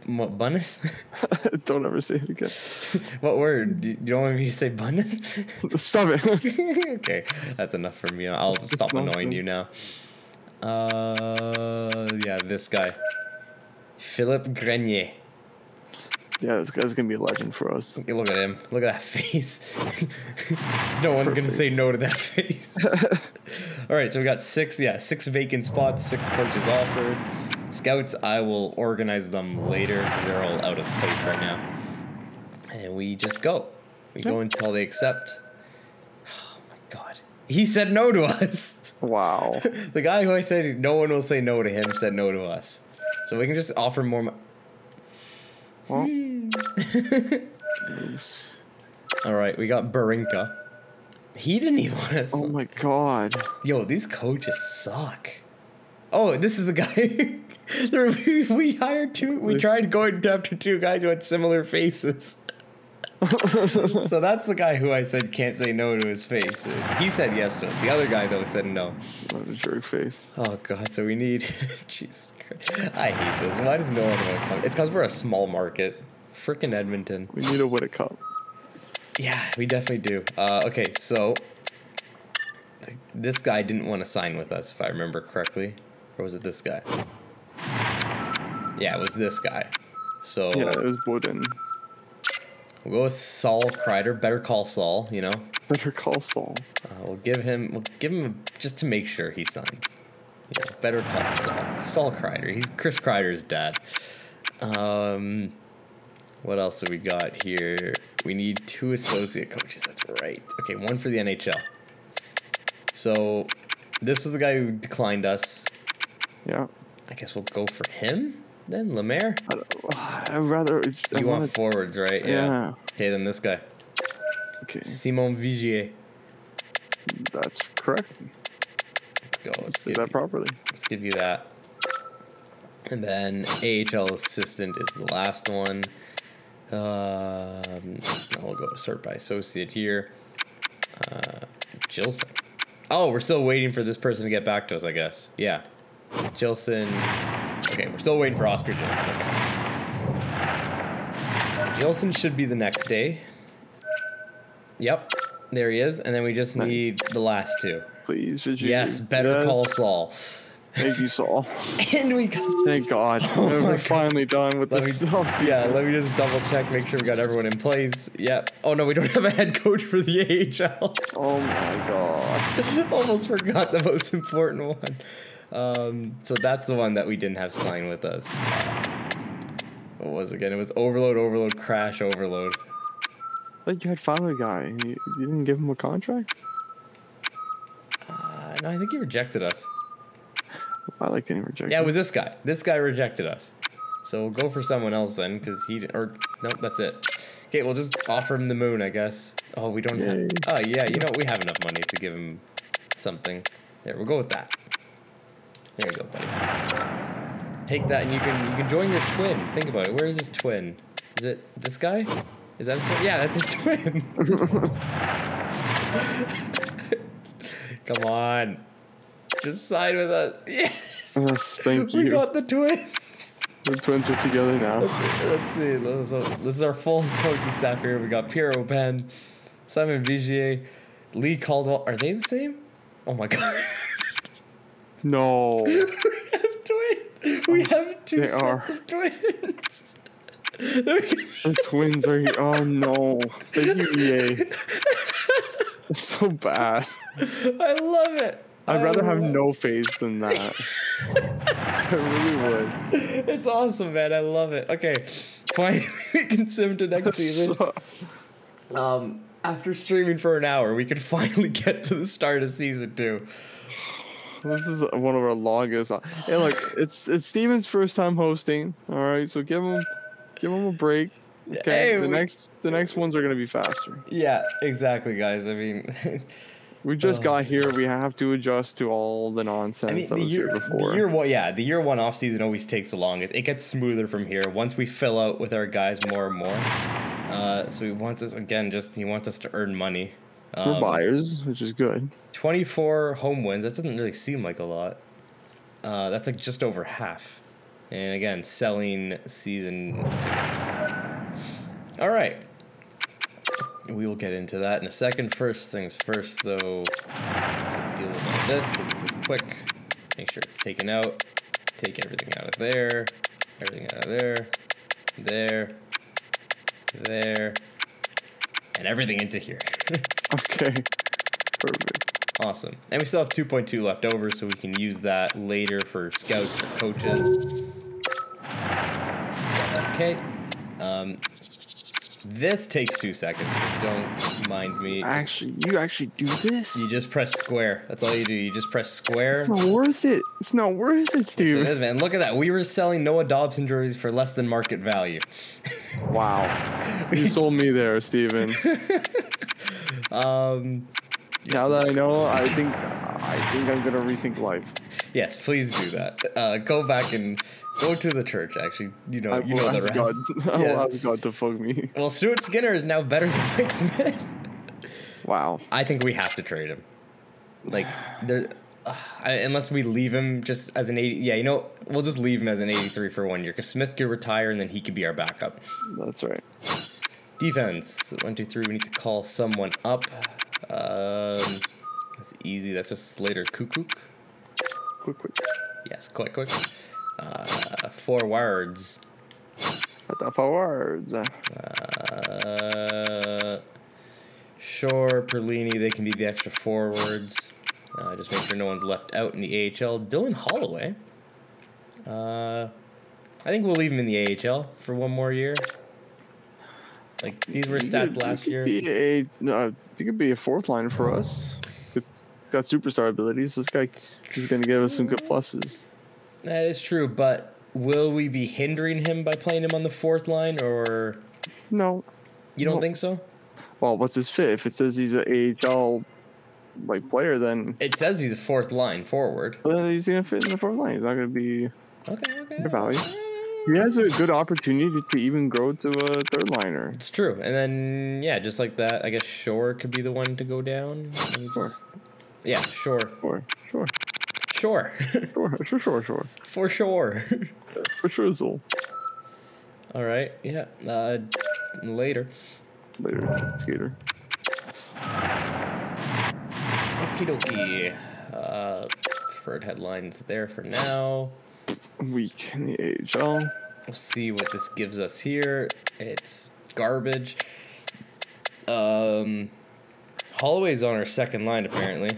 Speaker 2: what bonus?
Speaker 1: don't ever say it again.
Speaker 2: what word? Do you don't want me to say bonus?
Speaker 1: Stop it.
Speaker 2: okay, that's enough for me. I'll stop annoying you now. Uh, yeah, this guy, Philip Grenier.
Speaker 1: yeah, this guy's gonna be a legend for us.
Speaker 2: Look at him. Look at that face. no one's gonna say no to that face. All right, so we got six. Yeah, six vacant spots. Six coaches offered. Scouts, I will organize them later. They're all out of place right now, and we just go. We go until they accept. He said no to us.
Speaker 1: Wow.
Speaker 2: the guy who I said no one will say no to him said no to us. So we can just offer more. Mo-
Speaker 1: Well,
Speaker 2: All right, we got Barinka. He didn't even want us.
Speaker 1: oh my god.
Speaker 2: Yo, these coaches suck. Oh, this is the guy. We, we hired two. We tried going after two guys who had similar faces. so that's the guy who I said can't say no to his face. He said yes to us. The other guy though said no.
Speaker 1: What a jerk face.
Speaker 2: Oh god, so we need. Jesus Christ, I hate this. Why does no one want to come? It's because we're a small market. Freaking Edmonton.
Speaker 1: We need a win a cup.
Speaker 2: Yeah, we definitely do. Uh, okay, so this guy didn't want to sign with us, if I remember correctly, or was it this guy? Yeah, it was this guy. So
Speaker 1: Yeah, it was Bowden.
Speaker 2: We'll go with Saul Kreider. Better call Saul. You know,
Speaker 1: Better call Saul.
Speaker 2: uh, we'll give him. We'll give him a, just to make sure he signs. Know, better call Saul. Saul Kreider. He's Chris Kreider's dad. Um, what else do we got here? We need two associate coaches. That's right. Okay, one for the NHL. So, this is the guy who declined us.
Speaker 1: Yeah.
Speaker 2: I guess we'll go for him. Then Lemaire.
Speaker 1: I, I rather. I
Speaker 2: You want
Speaker 1: wanna-
Speaker 2: forwards, right?
Speaker 1: Yeah.
Speaker 2: Okay, then this guy,
Speaker 1: Okay,
Speaker 2: Simon Vigier.
Speaker 1: that's correct.
Speaker 2: Let's go. Let's give,
Speaker 1: that
Speaker 2: you,
Speaker 1: properly.
Speaker 2: let's give you that. And then AHL assistant is the last one. Um, I'll go sort by associate here. Uh, Jilson. Oh, we're still waiting for this person to get back to us, I guess. Yeah. Jilson. Okay, we're still waiting for Oscar. Okay. Jilson should be the next day. Yep. There he is. And then we just
Speaker 1: Nice.
Speaker 2: need the last two.
Speaker 1: Please.
Speaker 2: Yes, better
Speaker 1: Yes.
Speaker 2: call Saul.
Speaker 1: Thank you, Saul.
Speaker 2: And we got
Speaker 1: Thank God.
Speaker 2: Oh
Speaker 1: We're
Speaker 2: God.
Speaker 1: finally done with
Speaker 2: Let
Speaker 1: this.
Speaker 2: me, yeah, let me just double check, make sure we got everyone in place. Yep. Oh no, we don't have a head coach for the AHL.
Speaker 1: Oh my God.
Speaker 2: Almost forgot the most important one. Um, so that's the one that we didn't have sign with us. What was it again? It was overload, overload, crash, overload.
Speaker 1: Like you had Father Guy. You, you didn't give him a contract?
Speaker 2: Uh, no, I think he rejected us.
Speaker 1: I like getting rejected.
Speaker 2: Yeah, it was this guy. This guy rejected us. So we'll go for someone else then, because he or nope, that's it. Okay, we'll just offer him the moon, I guess. Oh, we don't have.
Speaker 1: Yay.
Speaker 2: Oh yeah, you know we have enough money to give him something. There, we'll go with that. There you go, buddy. Take that, and you can you can join your twin. Think about it. Where is his twin? Is it this guy? Is that his twin? Yeah, that's his twin. Come on, just sign with us. Yes.
Speaker 1: Yes, thank
Speaker 2: We got the twins.
Speaker 1: the twins are together now.
Speaker 2: Let's see. Let's see. This is- This is our full coaching staff here. We got Pierre Open, Simon Vigier, Lee Caldwell. Are they the same? Oh my god.
Speaker 1: No.
Speaker 2: we have twins. We have two
Speaker 1: They
Speaker 2: sets
Speaker 1: are.
Speaker 2: of twins.
Speaker 1: The twins are here. Oh no. The UVA. It's so bad.
Speaker 2: I love it.
Speaker 1: I'd
Speaker 2: I
Speaker 1: rather have
Speaker 2: love-
Speaker 1: no face than that. I really would.
Speaker 2: It's awesome, man. I love it. Okay, finally we can sim to next season. Um, after streaming for an hour, we could finally get to the start of season two.
Speaker 1: This is one of our longest. Hey, look, it's it's Steven's first time hosting. All right, so give him give him a break. Okay,
Speaker 2: Hey,
Speaker 1: the
Speaker 2: we-
Speaker 1: next the next ones are gonna be faster.
Speaker 2: Yeah, exactly, guys. I mean,
Speaker 1: We just
Speaker 2: Oh.
Speaker 1: got here. We have to adjust to all the nonsense
Speaker 2: I mean,
Speaker 1: that
Speaker 2: the
Speaker 1: was
Speaker 2: year,
Speaker 1: here before.
Speaker 2: the year one, yeah, the year one off season always takes the longest. It gets smoother from here once we fill out with our guys more and more. Uh, so he wants us again. Just he wants us to earn money.
Speaker 1: We're
Speaker 2: Um,
Speaker 1: buyers, which is good.
Speaker 2: Twenty-four home wins. That doesn't really seem like a lot. Uh, that's like just over half. And again, selling season tickets. All right. We will get into that in a second. First things first, though, let's deal with this because this is quick. Make sure it's taken out. Take everything out of there. Everything out of there. There. There. And everything into here.
Speaker 1: Okay, perfect.
Speaker 2: Awesome. And we still have 2.2 left over, so we can use that later for scouts or coaches. Okay. Um, this takes two seconds, don't mind me.
Speaker 1: Actually, you actually do this?
Speaker 2: you just press square. That's all you do. You just press square.
Speaker 1: It's not worth it. It's not worth it,
Speaker 2: Yes, it
Speaker 1: Steven.
Speaker 2: is, man. Look at that. We were selling Noah Dobson jerseys for less than market value.
Speaker 1: Wow, you sold me there, Steven.
Speaker 2: Um,
Speaker 1: now that I know, I think I think I'm gonna rethink life.
Speaker 2: yes, please do that. Uh, go back and go to the church. Actually, you know,
Speaker 1: I
Speaker 2: you know the rest.
Speaker 1: God. I
Speaker 2: Yeah.
Speaker 1: will ask God to fuck me.
Speaker 2: Well, Stuart Skinner is now better than Mike Smith.
Speaker 1: Wow.
Speaker 2: I think we have to trade him. Like there, uh, unless we leave him just as an eighty. Yeah, you know, we'll just leave him as an eighty-three for one year because Smith could retire and then he could be our backup.
Speaker 1: That's right.
Speaker 2: Defense one, two, three. We need to call someone up. Um, that's easy. That's just Slater Koekkoek.
Speaker 1: Quick, quick.
Speaker 2: Yes, quick, quick. Uh, forwards.
Speaker 1: At the forwards. Uh,
Speaker 2: Uh, Shore, Perlini, they can be the extra forwards. Uh, just make sure no one's left out in the AHL. Dylan Holloway. Uh, I think we'll leave him in the AHL for one more year. Like these were stats
Speaker 1: could-
Speaker 2: last
Speaker 1: he
Speaker 2: year.
Speaker 1: could Be a, no, he could be a fourth line for us. Got superstar abilities. This guy is gonna give us some good pluses.
Speaker 2: That is true, but will we be hindering him by playing him on the fourth line, or
Speaker 1: No.
Speaker 2: you don't
Speaker 1: No.
Speaker 2: think so?
Speaker 1: Well, what's his fit? If it says he's an AHL like player, then
Speaker 2: It says he's a fourth line forward.
Speaker 1: well, he's gonna fit in the fourth line. He's not gonna be.
Speaker 2: Okay, okay.
Speaker 1: Value. He has a good opportunity to even grow to a third liner.
Speaker 2: It's true. And then yeah, just like that, I guess Shore could be the one to go down.
Speaker 1: Sure.
Speaker 2: Yeah, sure.
Speaker 1: Sure, sure,
Speaker 2: Sure.
Speaker 1: sure, sure, sure, sure.
Speaker 2: For sure.
Speaker 1: For sure, Zul.
Speaker 2: All right. Yeah. Uh, later.
Speaker 1: Later, skater.
Speaker 2: Okie dokie. Uh, preferred headlines there for now.
Speaker 1: Weak in the AHL.
Speaker 2: We'll see what this gives us here. It's garbage. Um, Holloway's on our second line apparently.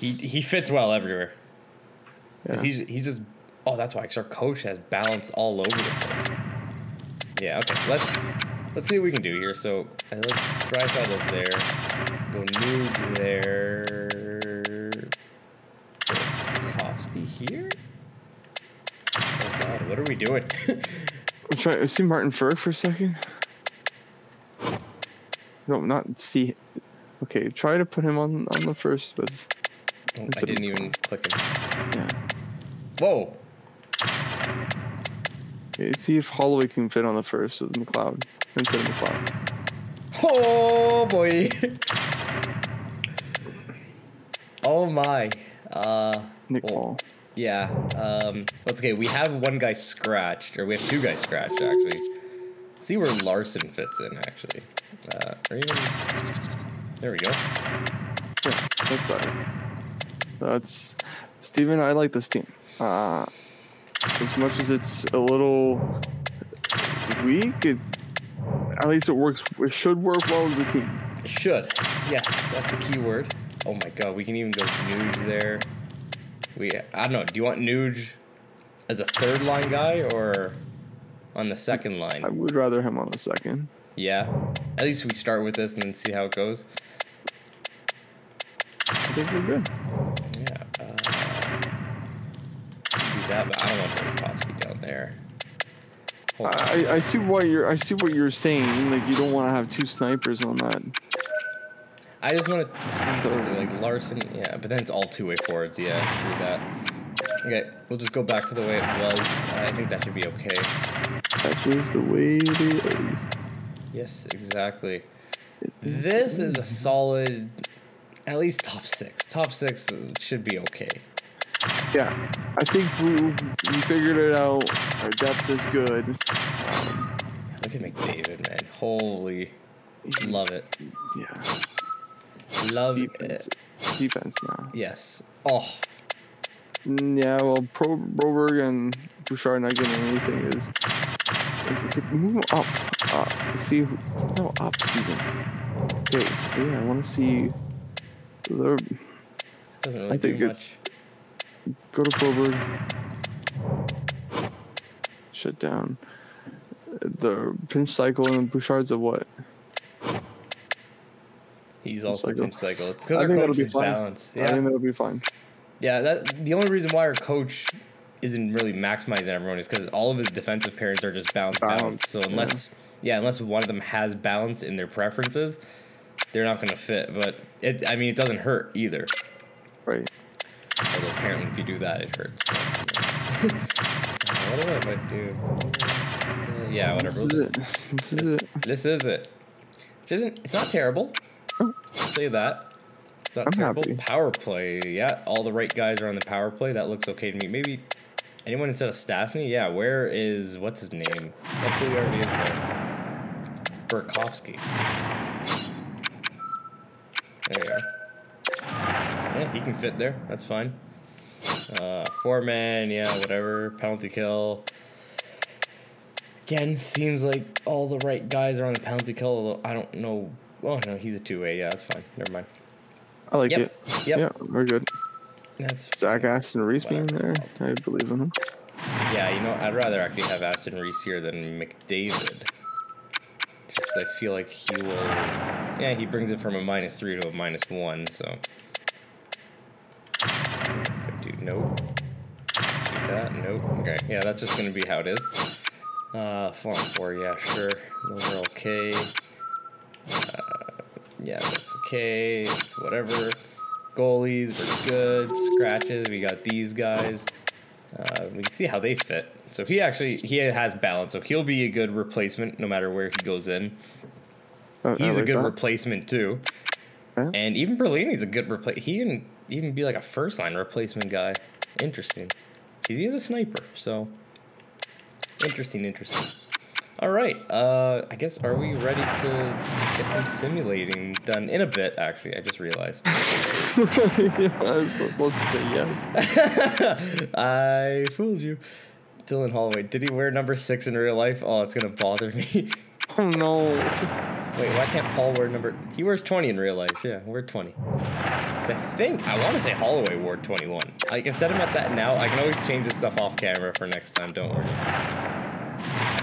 Speaker 2: He he fits well everywhere.
Speaker 1: Yeah.
Speaker 2: He's he's just oh that's why our coach has balance all over the place. Yeah. Okay. Let's let's see what we can do here. So let's try side over there. Go Nuge there. Kowski here. Oh God! What are we doing?
Speaker 1: I'm trying to see Martin Frk for a second. No, not see. Okay, try to put him on on the first but
Speaker 2: Oh, I didn't even click him.
Speaker 1: Yeah.
Speaker 2: Whoa!
Speaker 1: Okay, see if Holloway can fit on the first with McLeod instead of McLeod.
Speaker 2: Oh boy! oh my! Uh,
Speaker 1: Nick
Speaker 2: well,
Speaker 1: Paul.
Speaker 2: yeah. Um, let's okay. We have one guy scratched, or we have two guys scratched actually. See where Larsson fits in actually. Uh, even there we go.
Speaker 1: Yeah, that's better. That's Steven, I like this team. Uh, as much as it's a little weak, it, at least it works. It should work well as a team.
Speaker 2: Should. Yes, that's the key word. Oh my god, we can even go Nuge there. We I don't know, do you want Nuge as a third line guy or on the second line?
Speaker 1: I would rather him on the second.
Speaker 2: Yeah. At least we start with this and then see how it goes.
Speaker 1: I think we're good.
Speaker 2: That, but I don't want down there.
Speaker 1: I, I see what you're. I see what you're saying. Like you don't want to have two snipers on that.
Speaker 2: I just want to see something like Larsson. Yeah, but then it's all two-way forwards. Yeah, screw that. Okay, we'll just go back to the way it was. I think that should be okay.
Speaker 1: That's just the way it is.
Speaker 2: Yes, exactly. This is a solid, at least top six. Top six should be okay.
Speaker 1: Yeah, I think we we figured it out. Our depth is good. Um,
Speaker 2: Look at McDavid, man. Holy, love it.
Speaker 1: yeah,
Speaker 2: Love
Speaker 1: defense.
Speaker 2: it.
Speaker 1: Defense now.
Speaker 2: Yes. Oh,
Speaker 1: Mm, Yeah, well, Pro Broberg and Bouchard not getting anything is. If we could move up, uh, see who, no up, Steven. Okay, yeah, I want to see. The,
Speaker 2: doesn't really
Speaker 1: I think
Speaker 2: do
Speaker 1: it's-
Speaker 2: much.
Speaker 1: Go to forward. Shut down. The pinch cycle and Bouchard's of what?
Speaker 2: He's also
Speaker 1: cycle.
Speaker 2: pinch cycle. It's
Speaker 1: I
Speaker 2: because our
Speaker 1: think
Speaker 2: coach
Speaker 1: be
Speaker 2: is
Speaker 1: fine.
Speaker 2: balanced.
Speaker 1: I
Speaker 2: Yeah,
Speaker 1: think that'll be fine.
Speaker 2: yeah. That the only reason why our coach isn't really maximizing everyone is because all of his defensive pairs are just balanced,
Speaker 1: Balanced,
Speaker 2: balanced. So unless yeah, unless one of them has balance in their preferences, they're not going to fit. But it, I mean, it doesn't hurt either.
Speaker 1: Right.
Speaker 2: Although apparently, if you do that, it hurts. what do I do? Uh, yeah, whatever.
Speaker 1: This is it. This is it.
Speaker 2: This is it. Which isn't. It's not terrible. I'll say that. It's not
Speaker 1: I'm
Speaker 2: terrible.
Speaker 1: happy.
Speaker 2: Power play. Yeah, all the right guys are on the power play. That looks okay to me. Maybe anyone instead of Stastny. Yeah. Where is what's his name? Hopefully, already is there. Burakovsky. There you are. Yeah, he can fit there. That's fine. Uh, four man, yeah, whatever. Penalty kill. Again, seems like all the right guys are on the penalty kill. Although I don't know. Oh no, he's a two way. Yeah, that's fine. Never mind.
Speaker 1: I like
Speaker 2: Yep.
Speaker 1: it.
Speaker 2: Yep.
Speaker 1: Yeah, we're good.
Speaker 2: That's
Speaker 1: Zach Aston Reese being there, I believe in him.
Speaker 2: yeah. You know, I'd rather actually have Aston Reese here than McDavid. Just I feel like he will. Yeah, he brings it from a minus three to a minus one. So. Dude, no. that. Nope. Okay. Yeah, that's just gonna be how it is. Uh, four and four. Yeah, sure. Those are okay. Uh, yeah, that's okay. It's whatever. Goalies we're good. Scratches. We got these guys. Uh, we can see how they fit. So he actually he has balance. So he'll be a good replacement no matter where he goes in.
Speaker 1: I
Speaker 2: He's a good
Speaker 1: that.
Speaker 2: replacement too.
Speaker 1: Yeah.
Speaker 2: And even Perlini's a good replace. He can even be like a first line replacement guy. Interesting. He is a sniper, so interesting, interesting. All right. Uh, I guess are we ready to get some simulating done in a bit? Actually, I just realized.
Speaker 1: yeah, I was supposed to say yes.
Speaker 2: I fooled you. Dylan Holloway. Did he wear number six in real life? Oh, it's gonna bother me.
Speaker 1: Oh no.
Speaker 2: Wait, why can't Paul wear number? He wears twenty in real life. Yeah, wear twenty. 'Cause I think I want to say Holloway wore twenty-one. I can set him at that now. I can always change this stuff off camera for next time. Don't worry.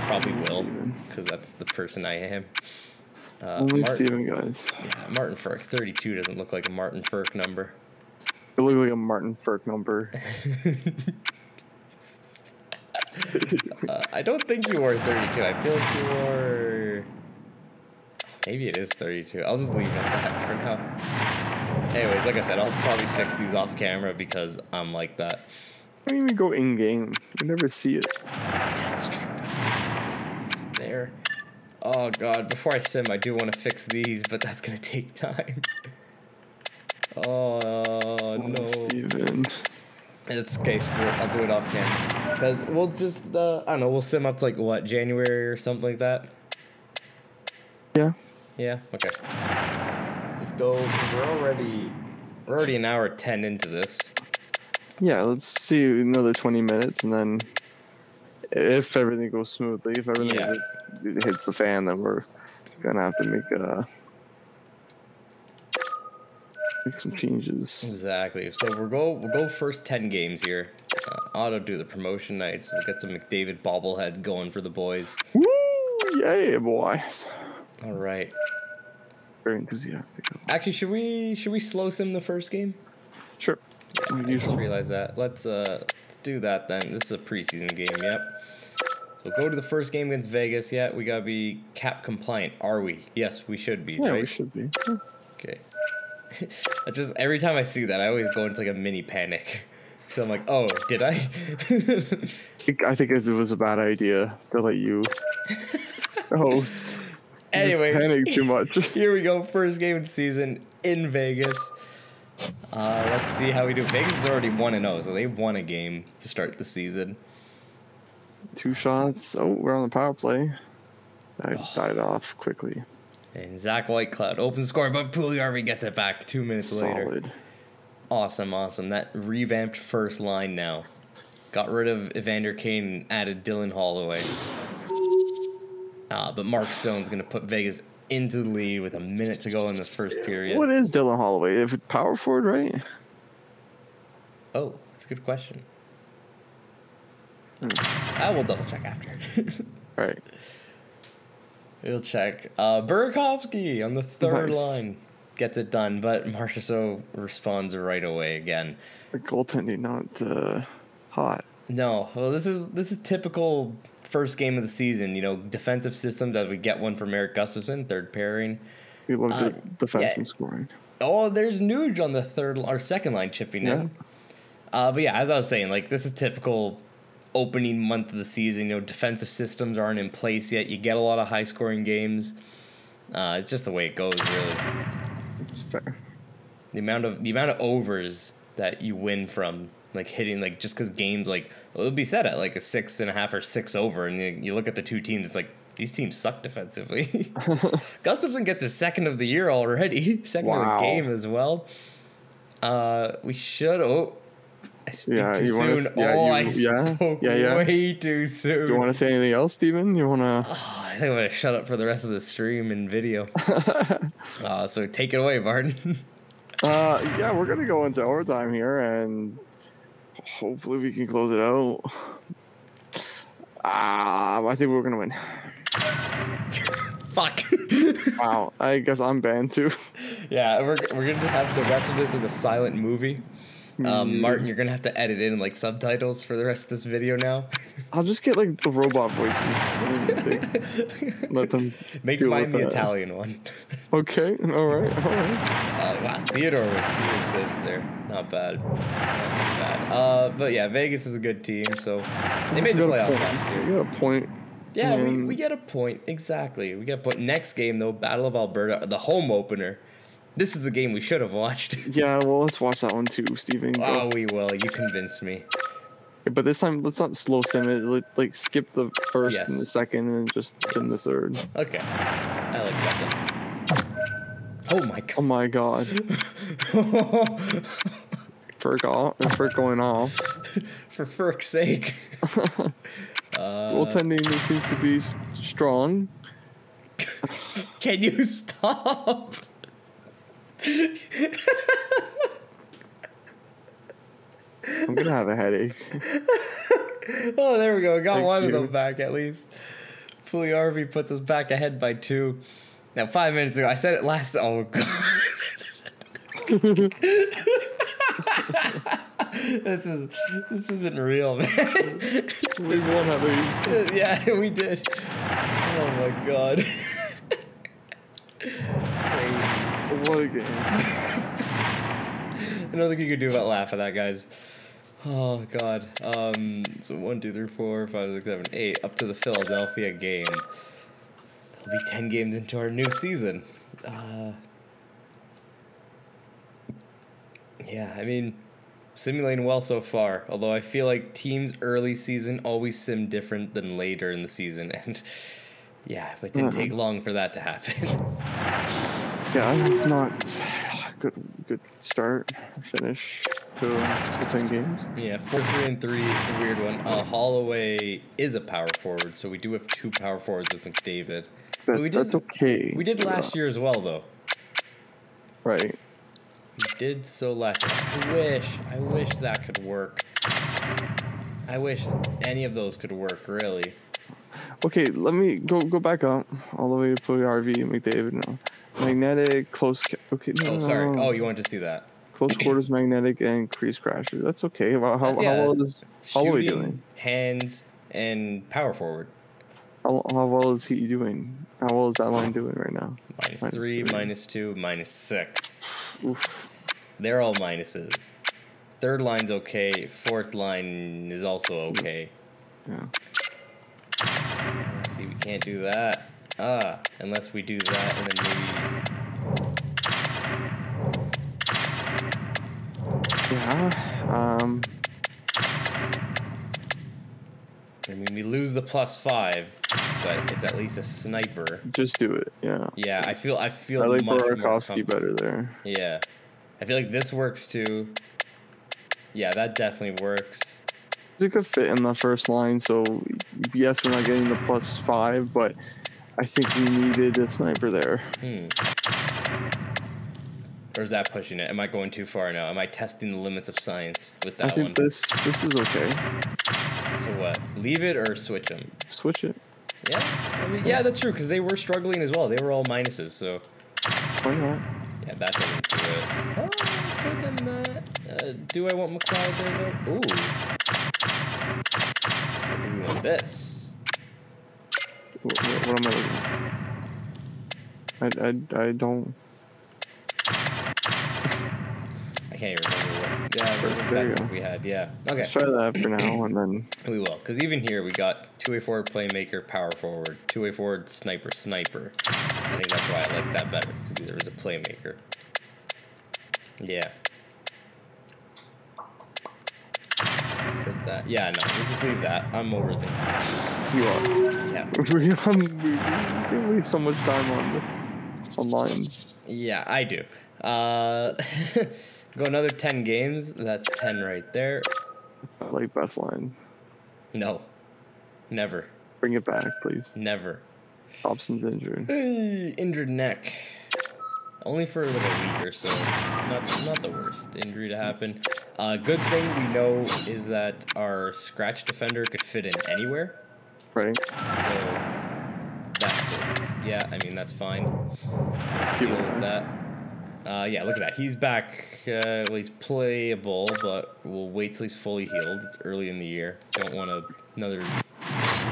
Speaker 2: Probably will, because that's the person I am. Uh,
Speaker 1: Only
Speaker 2: Martin,
Speaker 1: Steven, guys.
Speaker 2: yeah, Martin Frk, thirty-two doesn't look like a Martin Frk number.
Speaker 1: It looks like a Martin Frk number.
Speaker 2: Uh, I don't think you wore 32. I feel like you wore. Maybe it is 32. I'll just leave it at that for now. Anyways, like I said, I'll probably fix these off camera because I'm like that.
Speaker 1: I don't even go in game. You never see it.
Speaker 2: That's true. It's just, it's just there. Oh god, before I sim, I do want to fix these, but that's gonna take time. Oh no.
Speaker 1: Steven.
Speaker 2: It's okay, screw it. I'll do it off camera. Because we'll just, uh, I don't know, we'll sim up to like, what, January or something like that?
Speaker 1: Yeah.
Speaker 2: Yeah, okay. Just go. we're already, we're already an hour 10 into this.
Speaker 1: Yeah, let's see another 20 minutes and then if everything goes smoothly, if everything
Speaker 2: Yeah.
Speaker 1: hits the fan, then we're gonna have to make uh make some changes.
Speaker 2: Exactly. So we'll go, we'll go first 10 games here. Uh, auto do the promotion nights. We'll get some McDavid bobbleheads going for the boys.
Speaker 1: Woo! Yay, boys!
Speaker 2: All right.
Speaker 1: Very enthusiastic.
Speaker 2: Actually, should we, should we slow sim the first game?
Speaker 1: Sure.
Speaker 2: I just realized that. Let's uh let's do that then. This is a preseason game, yep. So go to the first game against Vegas. Yeah, we gotta be cap compliant. Are we? Yes, we should be,
Speaker 1: Yeah,
Speaker 2: right?
Speaker 1: we should be.
Speaker 2: Okay. I just every time I see that, I always go into like a mini panic. So I'm like, oh, did I?
Speaker 1: I think it was a bad idea to let you host.
Speaker 2: anyway,
Speaker 1: panic too much.
Speaker 2: here we go. First game of the season in Vegas. Uh, let's see how we do. Vegas has already one and zero, so they've won a game to start the season.
Speaker 1: Two shots. Oh, we're on the power play. I
Speaker 2: Oh.
Speaker 1: died off quickly.
Speaker 2: And Zach Whitecloud open score, but Puljujarvi gets it back two minutes later.
Speaker 1: Solid.
Speaker 2: Awesome, awesome. That revamped first line now. Got rid of Evander Kane and added Dylan Holloway. Uh, but Mark Stone's going to put Vegas into the lead with a minute to go in the first period.
Speaker 1: What is Dylan Holloway? If it power forward, right?
Speaker 2: Oh, that's a good question.
Speaker 1: Hmm.
Speaker 2: I will double check after.
Speaker 1: Right.
Speaker 2: We'll check. Uh, Burakovsky on the third
Speaker 1: Nice.
Speaker 2: line gets it done, but Marchessault responds right away again.
Speaker 1: The goaltending not uh, hot.
Speaker 2: No, well, this is this is typical first game of the season. You know, defensive system. as we get one from Erik Gustafsson, third pairing.
Speaker 1: We love
Speaker 2: Uh,
Speaker 1: the defenseman
Speaker 2: yeah.
Speaker 1: scoring.
Speaker 2: Oh, there's Nuge on the third or second line chipping in. Uh, but yeah, as I was saying, like this is typical opening month of the season. You know, defensive systems aren't in place yet. You get a lot of high scoring games. Uh, it's just the way it goes, really.
Speaker 1: It's fair.
Speaker 2: The amount of the amount of overs that you win from like hitting like just because games like well, it'll be set at like a six and a half or six over, and you, you look at the two teams, it's like these teams suck defensively. Gustafsson gets his second of the year already, second of the game as well. Uh, we should. Oh, I speak
Speaker 1: Yeah,
Speaker 2: too soon.
Speaker 1: s- yeah,
Speaker 2: oh,
Speaker 1: you-
Speaker 2: I
Speaker 1: yeah,
Speaker 2: spoke
Speaker 1: yeah, yeah.
Speaker 2: way too soon.
Speaker 1: Do you want to say anything else, Steven? You want to?
Speaker 2: Oh, I think I'm gonna shut up for the rest of the stream and video. uh, so take it away, Barton.
Speaker 1: Uh, yeah, we're gonna go into overtime here, and hopefully we can close it out. Ah, I think we're gonna win.
Speaker 2: Fuck.
Speaker 1: Wow, I guess I'm banned too.
Speaker 2: yeah, we're, we're gonna just have the rest of this as a silent movie. Um,
Speaker 1: Mm.
Speaker 2: Martin, you're gonna have to edit in like subtitles for the rest of this video now.
Speaker 1: I'll just get like the robot voices. Let them.
Speaker 2: Make mine the
Speaker 1: that.
Speaker 2: Italian one.
Speaker 1: Okay. All right. All right.
Speaker 2: Uh, wow, Theodore with the assist there. Not bad. Not bad. Uh, but yeah, Vegas is a good team, so they made the playoffs last year.
Speaker 1: You got a point.
Speaker 2: Yeah, we,
Speaker 1: And-
Speaker 2: we get a point. Exactly. We get a point. Next game, though, Battle of Alberta, the home opener. This is the game we should have watched.
Speaker 1: Yeah. Well, let's watch that one too, Steven. Go.
Speaker 2: oh, we will. You convinced me.
Speaker 1: But this time, let's not slow sim it. Like, like skip the first and the second, and just sim the third.
Speaker 2: Okay. I like that. Then. Oh my god.
Speaker 1: Oh my god. Frk off. Frk going off.
Speaker 2: For frick's sake. Uh,
Speaker 1: Goaltending seems to be strong.
Speaker 2: can you stop?
Speaker 1: I'm gonna have a headache.
Speaker 2: Oh, there we go. Got
Speaker 1: Thank
Speaker 2: one
Speaker 1: you.
Speaker 2: of them back at least. Puljujarvi puts us back ahead by two. Now, five minutes ago, I said it last. Oh god. this is this isn't real, man.
Speaker 1: We won at least.
Speaker 2: yeah, we did. Oh my god.
Speaker 1: Game.
Speaker 2: I don't think you could do but laugh at that, guys. Oh god. Um. So one, two, three, four, five, six, seven, eight. Up to the Philadelphia game. That'll be ten games into our new season. Uh. Yeah, I mean, simulating well so far. Although I feel like teams early season always sim different than later in the season, and yeah, it didn't
Speaker 1: Mhm.
Speaker 2: take long for that to happen.
Speaker 1: Yeah, it's not good. Good start. Finish to the ten games.
Speaker 2: Yeah, four, three, and three. It's a weird one. Uh, Holloway is a power forward, so we do have two power forwards with McDavid.
Speaker 1: That,
Speaker 2: we did, that's
Speaker 1: okay.
Speaker 2: We did last year as well, though.
Speaker 1: Right.
Speaker 2: We did so last year. I wish, I wish that could work. I wish any of those could work, really.
Speaker 1: Okay, let me go go back up all the way to Puljujarvi and McDavid now. Magnetic, close. Okay, no,
Speaker 2: Oh, sorry.
Speaker 1: no.
Speaker 2: Oh, you wanted to see that.
Speaker 1: close quarters magnetic and crease crasher. That's okay. Well, how,
Speaker 2: That's-
Speaker 1: how
Speaker 2: yeah,
Speaker 1: well
Speaker 2: that's
Speaker 1: is Holloway
Speaker 2: Shooting,
Speaker 1: doing?
Speaker 2: hands, and power forward.
Speaker 1: How, how well is he doing? How well is that line doing right now?
Speaker 2: Minus
Speaker 1: Minus
Speaker 2: three,
Speaker 1: three.
Speaker 2: minus two, minus six.
Speaker 1: Oof.
Speaker 2: They're all minuses. Third line's okay. Fourth line is also okay.
Speaker 1: Yeah.
Speaker 2: See, we can't do that. Ah, unless we do that and then
Speaker 1: Yeah. Um.
Speaker 2: I mean, we lose the plus five, but it's at least a sniper.
Speaker 1: Just do it. Yeah.
Speaker 2: Yeah, I feel. I feel
Speaker 1: I like
Speaker 2: much
Speaker 1: better there.
Speaker 2: Yeah, I feel like this works too. Yeah, that definitely works.
Speaker 1: A good fit in the first line. So yes, we're not getting the plus five, but I think we needed a sniper there.
Speaker 2: Hmm. Or is that pushing it? Am I going too far now? Am I testing the limits of science with that I
Speaker 1: think
Speaker 2: one?
Speaker 1: this this is okay.
Speaker 2: So what? Leave it or switch them?
Speaker 1: Switch it.
Speaker 2: Yeah, I mean, yeah, that's true because they were struggling as well. They were all minuses, so
Speaker 1: Why not?
Speaker 2: yeah, that doesn't do it. Oh, good than that. Uh, do I want McLeod there though? Ooh. We want this?
Speaker 1: What, what, what am I looking? at? I, I, I don't.
Speaker 2: I can't even remember what. Yeah,
Speaker 1: there you go.
Speaker 2: we had. Yeah. Okay.
Speaker 1: Let's try that for now, and then
Speaker 2: We will, because even here we got two-way forward playmaker, power forward, two-way forward sniper, sniper. I think that's why I like that better because there was a playmaker. Yeah. That. Yeah, no, we'll just leave that. I'm overthinking.
Speaker 1: you are.
Speaker 2: Yeah.
Speaker 1: we, um, we, we waste so much time on the, on lines.
Speaker 2: Yeah, I do. Uh, go another ten games. That's ten right there.
Speaker 1: I like best line.
Speaker 2: No, never,
Speaker 1: Bring it back, please.
Speaker 2: never.
Speaker 1: Dobson's injured.
Speaker 2: Injured neck. Only for like a week or so. Not not the worst injury to happen. Uh, good thing we know is that our scratch defender could fit in anywhere.
Speaker 1: Right?
Speaker 2: So that's just yeah. I mean that's fine. Deal with that. Uh, yeah, look at that. He's back. Uh, well, he's playable, but we'll wait till he's fully healed. It's early in the year. Don't want a, another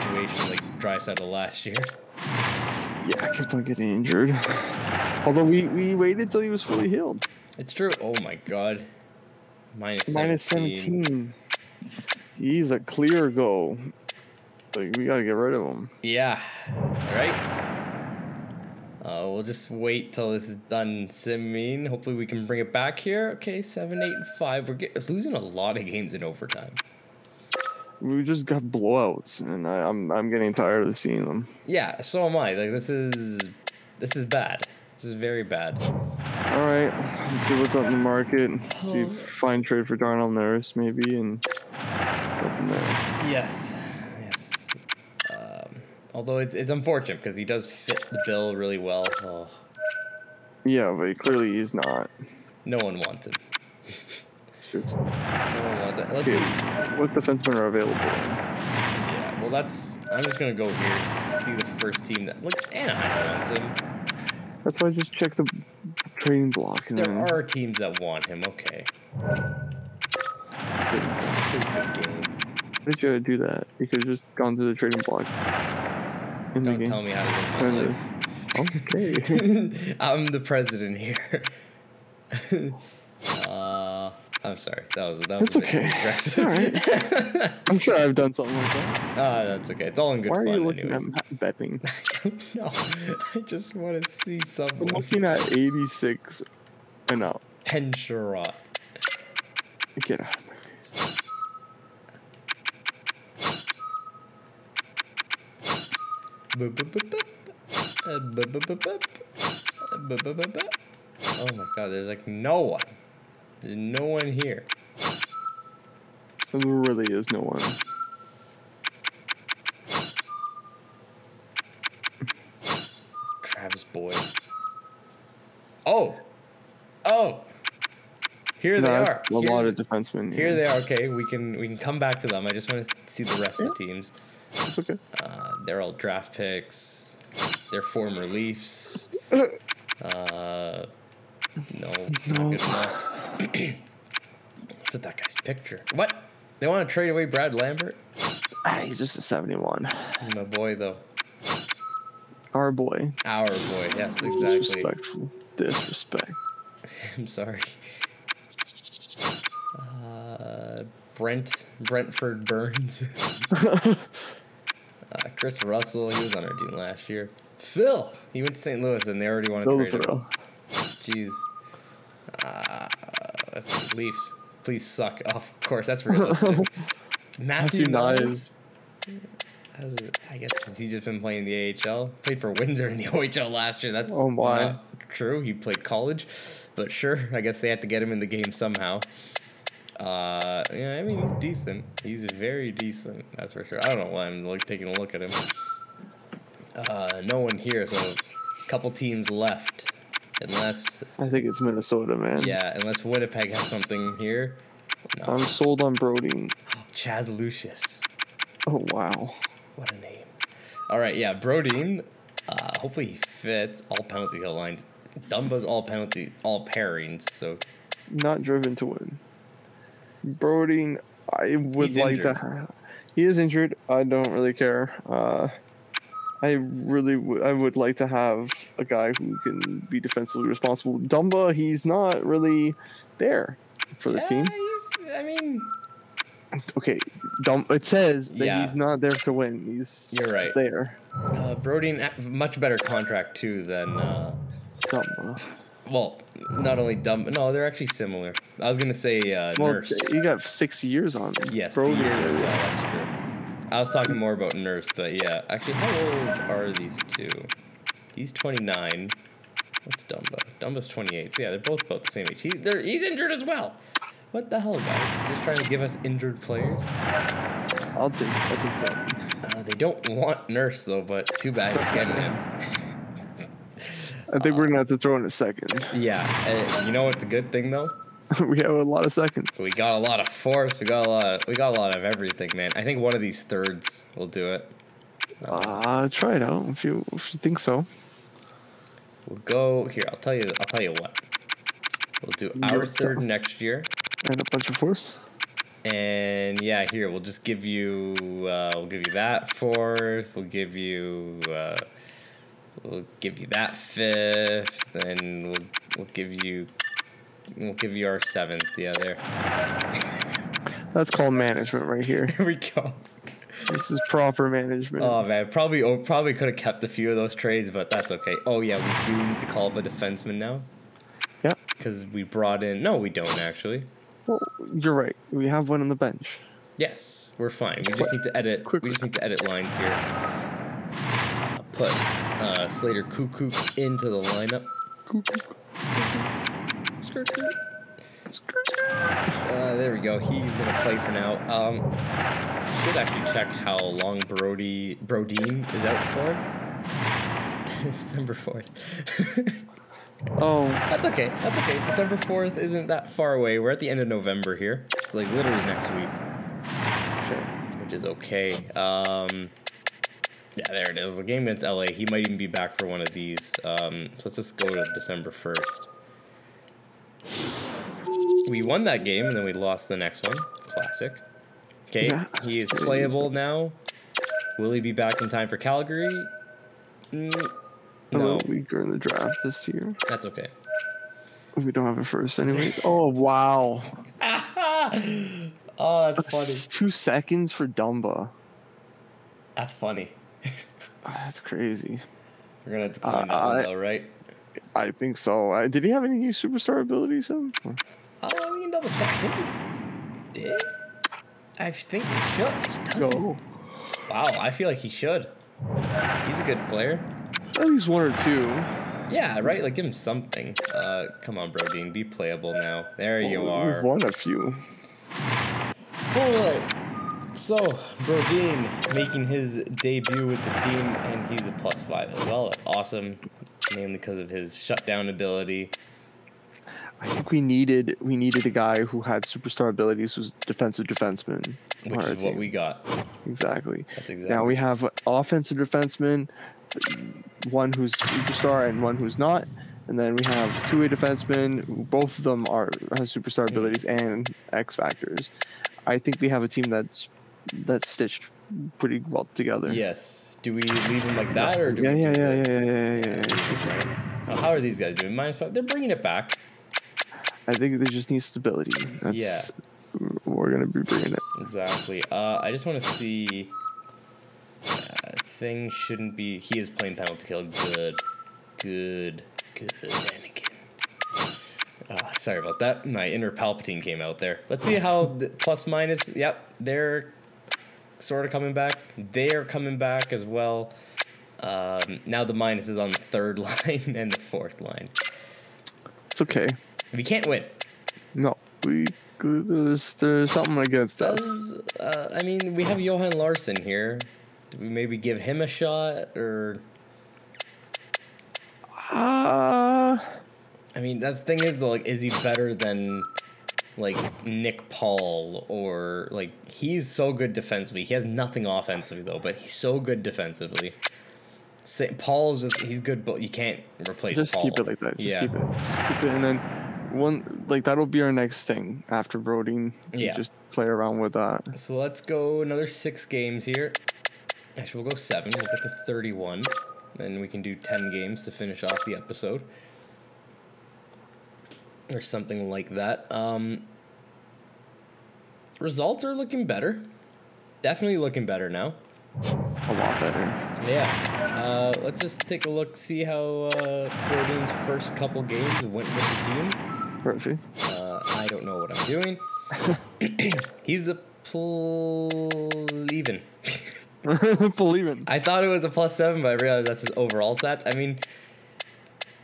Speaker 2: situation like Drysdale last year.
Speaker 1: Yeah, I kept on getting injured. Although we, we waited till he was fully healed.
Speaker 2: It's true. Oh my god. Minus
Speaker 1: Minus
Speaker 2: 17.
Speaker 1: 17. He's a clear go. Like, we gotta get rid of him.
Speaker 2: Yeah. Right. Uh, we'll just wait till this is done simming. Hopefully we can bring it back here. Okay, seven, eight, and five. We're get, losing a lot of games in overtime.
Speaker 1: We just got blowouts, and I, I'm I'm getting tired of seeing them.
Speaker 2: Yeah, so am I. Like this is this is bad. This is very bad.
Speaker 1: All right, let's see what's on the market. See, if find trade for Darnell Nurse maybe, and go there.
Speaker 2: Yes. Yes. Um, although it's it's unfortunate because he does fit the bill really well. Oh,
Speaker 1: Yeah, but clearly he's not.
Speaker 2: no one wants him.
Speaker 1: It's just-
Speaker 2: No one wants it. Let's
Speaker 1: Okay,
Speaker 2: see.
Speaker 1: what defensemen are available?
Speaker 2: Yeah. Well, that's. I'm just gonna go here. See the first team that look Anaheim wants him.
Speaker 1: That's why I just check the trading block. And
Speaker 2: There
Speaker 1: then,
Speaker 2: are teams that want him. Okay.
Speaker 1: Why did you do that? You could have just gone to the trading block. In
Speaker 2: Don't tell me how to live my life.
Speaker 1: Okay.
Speaker 2: I'm the president here. I'm sorry. That was that was
Speaker 1: It's okay.
Speaker 2: aggressive.
Speaker 1: It's
Speaker 2: Ah,
Speaker 1: I'm sure I've done something like that.
Speaker 2: that's okay. It's all in good
Speaker 1: Why are you looking
Speaker 2: anyways.
Speaker 1: at betting?
Speaker 2: no, I just want to see
Speaker 1: something.
Speaker 2: I'm
Speaker 1: looking at 86 and up.
Speaker 2: Pen Sherrod.
Speaker 1: Get out of my face.
Speaker 2: Oh my god, there's like no one. There's no one here.
Speaker 1: There really is no one.
Speaker 2: Travis Boyd. Oh! Oh! Here they are.
Speaker 1: A
Speaker 2: Here-
Speaker 1: lot of defensemen.
Speaker 2: Here they are. Okay, we can we can come back to them. I just want to see the rest of the teams.
Speaker 1: It's okay.
Speaker 2: Uh, they're all draft picks. They're former Leafs. Uh, no,
Speaker 1: No.
Speaker 2: not good enough. What's with that guy's picture? What? They want to trade away Brad Lambert?
Speaker 1: Ah, he's just a 71.
Speaker 2: He's my boy, though.
Speaker 1: Our boy.
Speaker 2: Our boy. Yes, exactly.
Speaker 1: Disrespectful. Disrespect.
Speaker 2: I'm sorry. Uh, Brent Brentford Burns. uh, Kris Russell, he was on our team last year. Phil, he went to St. Louis and they already want to trade him. Jeez. That's Leafs. Please suck. Oh, of course, that's realistic. Matthew,
Speaker 1: Matthew
Speaker 2: Knies. I guess has he just been playing the AHL? Played for Windsor in the OHL last year. That's
Speaker 1: Oh, my.
Speaker 2: not true. He played college, but sure. I guess they had to get him in the game somehow. Uh, yeah, I mean he's decent. He's very decent. That's for sure. I don't know why I'm like taking a look at him. Uh, no one here, so a couple teams left, unless
Speaker 1: I think it's Minnesota, man.
Speaker 2: yeah, unless Winnipeg has something here. No.
Speaker 1: I'm sold on Brody.
Speaker 2: Chaz Lucius.
Speaker 1: Oh, wow.
Speaker 2: What a name. All right, yeah, Brodin. Uh, hopefully he fits all penalty kill lines. Dumba's all penalty, all pairings. So
Speaker 1: Not driven to win. Brody, I would
Speaker 2: He's
Speaker 1: like
Speaker 2: injured.
Speaker 1: to. He is injured. I don't really care. Uh, I really, w- I would like to have a guy who can be defensively responsible. Dumba, he's not really there for the
Speaker 2: yeah,
Speaker 1: team.
Speaker 2: he's. I mean,
Speaker 1: Okay, Dum. It says that
Speaker 2: Yeah.
Speaker 1: he's not there to win. He's
Speaker 2: You're right.
Speaker 1: there.
Speaker 2: uh, uh, much better contract too than. Uh,
Speaker 1: Dumba.
Speaker 2: well, not only dumb. No, they're actually similar. I was gonna say uh,
Speaker 1: Well,
Speaker 2: Nurse.
Speaker 1: you got six years on him.
Speaker 2: Yes,
Speaker 1: Brody.
Speaker 2: the years as. That's true. I was talking more about Nurse, but yeah. Actually, how old are these two? He's 29. What's Dumba? Dumba's 28. So yeah, they're both about the same age. He's they're, he's injured as well. What the hell, guys? Just trying to give us injured players.
Speaker 1: I'll take. I'll take that.
Speaker 2: Uh, they don't want Nurse though, but too bad he's getting him.
Speaker 1: I think we're gonna have to throw in a second.
Speaker 2: Yeah, uh, you know what's a good thing though?
Speaker 1: we have a lot of seconds.
Speaker 2: We got a lot of force. We got a lot. Of, we got a lot of everything, man. I think one of these thirds will do it.
Speaker 1: Uh, try it out if you if you think so.
Speaker 2: We'll go here. I'll tell you. I'll tell you what. We'll do our third next year.
Speaker 1: And a bunch of fours.
Speaker 2: And yeah, here we'll just give you uh, we'll give you that fourth. We'll give you uh, we'll give you that fifth, and we'll we'll give you we'll give you our seventh. Yeah, there.
Speaker 1: That's called management right here.
Speaker 2: Here we go.
Speaker 1: This is proper management.
Speaker 2: Oh man, probably oh, probably could have kept a few of those trades, but that's okay. Oh yeah, we do need to call up a defenseman now
Speaker 1: yeah.
Speaker 2: because we brought in. No, we don't actually.
Speaker 1: Well, you're right. We have one on the bench.
Speaker 2: Yes, we're fine. We just need to edit.
Speaker 1: quick-
Speaker 2: we just need to edit lines here. Put uh, Slater Koekkoek into the lineup. Uh, there we go. He's gonna play for now. Um, should actually check how long Brody Brodin is out for. December fourth.
Speaker 1: Oh,
Speaker 2: That's okay. That's okay. December fourth isn't that far away. We're at the end of November here. It's like literally next week.
Speaker 1: okay.
Speaker 2: which is okay. Um, yeah, there it is. The game against LA. He might even be back for one of these. Um, so let's just go to December first. We won that game and then we lost the next one. Classic. Okay,
Speaker 1: Yeah.
Speaker 2: he is playable now. Will he be back in time for Calgary? Mm,
Speaker 1: A
Speaker 2: no,
Speaker 1: little weaker in the draft this year.
Speaker 2: that's okay.
Speaker 1: We don't have a first, anyways. Oh wow.
Speaker 2: oh, that's
Speaker 1: funny. two seconds for Dumba.
Speaker 2: That's funny.
Speaker 1: That's crazy.
Speaker 2: We're gonna decline that
Speaker 1: Uh,
Speaker 2: one
Speaker 1: I-
Speaker 2: though, right?
Speaker 1: I think so. Uh, did he have any new superstar abilities? Him?
Speaker 2: Oh, we can double check. I think he did. I think he should. He.
Speaker 1: Go.
Speaker 2: Wow, I feel like he should. He's a good player.
Speaker 1: At least one or two.
Speaker 2: Yeah, right. Like give him something. Uh, come on, Brodin, be playable now. There you are.
Speaker 1: We've won a few.
Speaker 2: All right. So Brodin making his debut with the team, and he's a plus five as well. That's awesome, mainly because of his shutdown ability.
Speaker 1: I think we needed we needed a guy who had superstar abilities, who's defensive defenseman.
Speaker 2: Which is what we got.
Speaker 1: exactly.
Speaker 2: That's exactly.
Speaker 1: Now we have offensive defenseman, one who's superstar and one who's not, and then we have two-way defensemen. Both of them are have superstar abilities and X factors. I think we have a team that's that's stitched pretty well together.
Speaker 2: Yes. Do we leave him like that, or do
Speaker 1: Yeah,
Speaker 2: we
Speaker 1: yeah, yeah, yeah, yeah, yeah, yeah, yeah.
Speaker 2: Now, how are these guys doing? Minus five. They're bringing it back.
Speaker 1: I think they just need stability. That's,
Speaker 2: Yeah.
Speaker 1: We're gonna be bringing it.
Speaker 2: Exactly. Uh, I just want to see. Uh, thing shouldn't be. He is playing penalty kill. Good. Good. Good. Anakin. Uh, sorry about that. My inner Palpatine came out there. Let's see how the plus minus. Yep, they're sort of coming back. They're coming back as well. Um, now the minus is on the third line and the fourth line.
Speaker 1: It's okay.
Speaker 2: We can't win.
Speaker 1: No, we there's there's something against us.
Speaker 2: Uh, I mean we have Johan Larsson here? Do we maybe give him a shot or?
Speaker 1: Uh,
Speaker 2: I mean that thing is like, is he better than like Nick Paul or like he's so good defensively. He has nothing offensively though, but he's so good defensively. Sa- Paul's just he's good, but you can't replace
Speaker 1: just
Speaker 2: Paul.
Speaker 1: keep it like that. Just
Speaker 2: yeah.
Speaker 1: keep it. Just keep it, and then one like that'll be our next thing after. We
Speaker 2: Yeah.
Speaker 1: Just play around with that.
Speaker 2: So let's go another six games here. Actually, we'll go seven. We'll get to 31. Then we can do 10 games to finish off the episode. Or something like that. Um, results are looking better. Definitely looking better now.
Speaker 1: A lot better.
Speaker 2: Yeah. Uh, let's just take a look, see how uh, first couple games went with the team.
Speaker 1: Perfect.
Speaker 2: Uh, I don't know what I'm doing. He's a pleven.
Speaker 1: Believing.
Speaker 2: I thought it was a plus seven, but I realized that's his overall stats. I mean,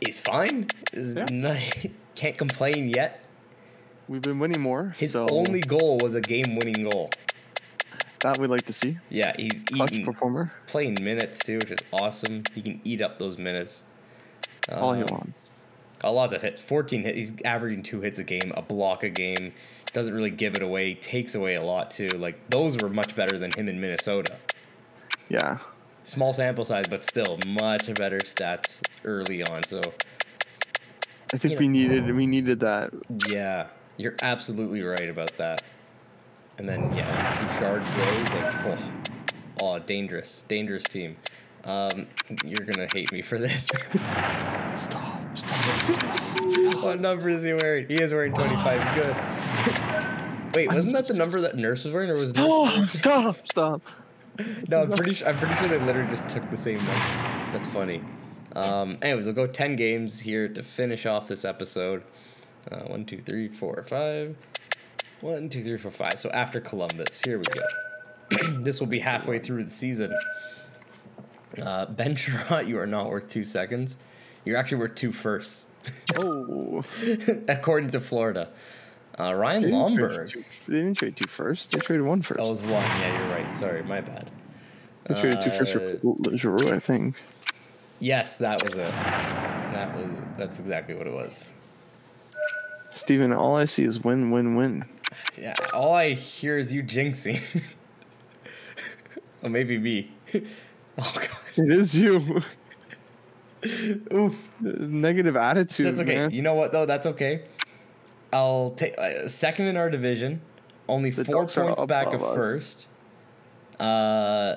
Speaker 2: he's fine.
Speaker 1: Yeah.
Speaker 2: not- can't complain yet.
Speaker 1: We've been winning more.
Speaker 2: His
Speaker 1: so
Speaker 2: only goal was a game-winning goal.
Speaker 1: that we'd like to see.
Speaker 2: Yeah, he's
Speaker 1: Clutch
Speaker 2: eating,
Speaker 1: performer.
Speaker 2: playing minutes too, which is awesome. He can eat up those minutes.
Speaker 1: All he
Speaker 2: Um,
Speaker 1: wants.
Speaker 2: A lot of hits. 14 hits. He's averaging two hits a game, a block a game. Doesn't really give it away. Takes away a lot too. Like those were much better than him in Minnesota.
Speaker 1: Yeah.
Speaker 2: Small sample size, but still much better stats early on. So
Speaker 1: I think
Speaker 2: You
Speaker 1: we needed we needed that.
Speaker 2: Yeah, you're absolutely right about that. And then yeah, Bouchard goes like, oh, oh, dangerous, dangerous team. Um, you're gonna hate me for this.
Speaker 1: Stop! Stop!
Speaker 2: what number is he wearing? He is wearing 25. Good. Wait, wasn't that the number that Nurse was wearing, or was Nurse?
Speaker 1: Stop! Stop! Stop!
Speaker 2: No, I'm pretty sure. I'm pretty sure they literally just took the same number. That's funny. Um, anyways, we'll go 10 games here to finish off this episode. Uh, one, two, three, four, five. One, two, three, four, five. So after Columbus, here we go. this will be halfway through the season. Uh, ben Chiarot, you are not worth two seconds. You're actually worth two firsts,
Speaker 1: Oh,
Speaker 2: according to Florida. Uh, Ryan
Speaker 1: they didn't
Speaker 2: Lomberg.
Speaker 1: two- They didn't trade two first. They traded one first.
Speaker 2: That was one. Yeah, you're right. Sorry, my bad.
Speaker 1: they traded two first
Speaker 2: Uh,
Speaker 1: for Giroux, I think.
Speaker 2: Yes, that was it. That was. That's exactly what it was.
Speaker 1: Steven, all I see is win, win, win.
Speaker 2: Yeah, all I hear is you jinxing. or maybe me. Oh god.
Speaker 1: It is you.
Speaker 2: Oof.
Speaker 1: Negative attitude,
Speaker 2: That's okay.
Speaker 1: man.
Speaker 2: You know what though? That's okay. I'll take uh, second in our division. Only
Speaker 1: The
Speaker 2: four points back of
Speaker 1: us.
Speaker 2: first. Uh,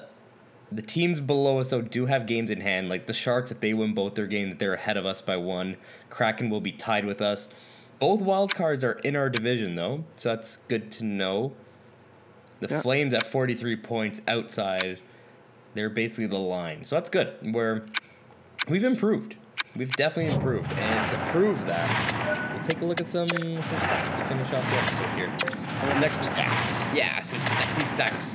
Speaker 2: the teams below us though do have games in hand. Like the Sharks, if they win both their games, they're ahead of us by one. Kraken will be tied with us. Both wild cards are in our division though, so that's good to know. The
Speaker 1: Yeah.
Speaker 2: Flames at 43 points outside. They're basically the line. So that's good. We're we've improved. We've definitely improved. And to prove that, we'll take a look at some some stats to finish off the episode here. Next stats. Yeah, some statsy stacks.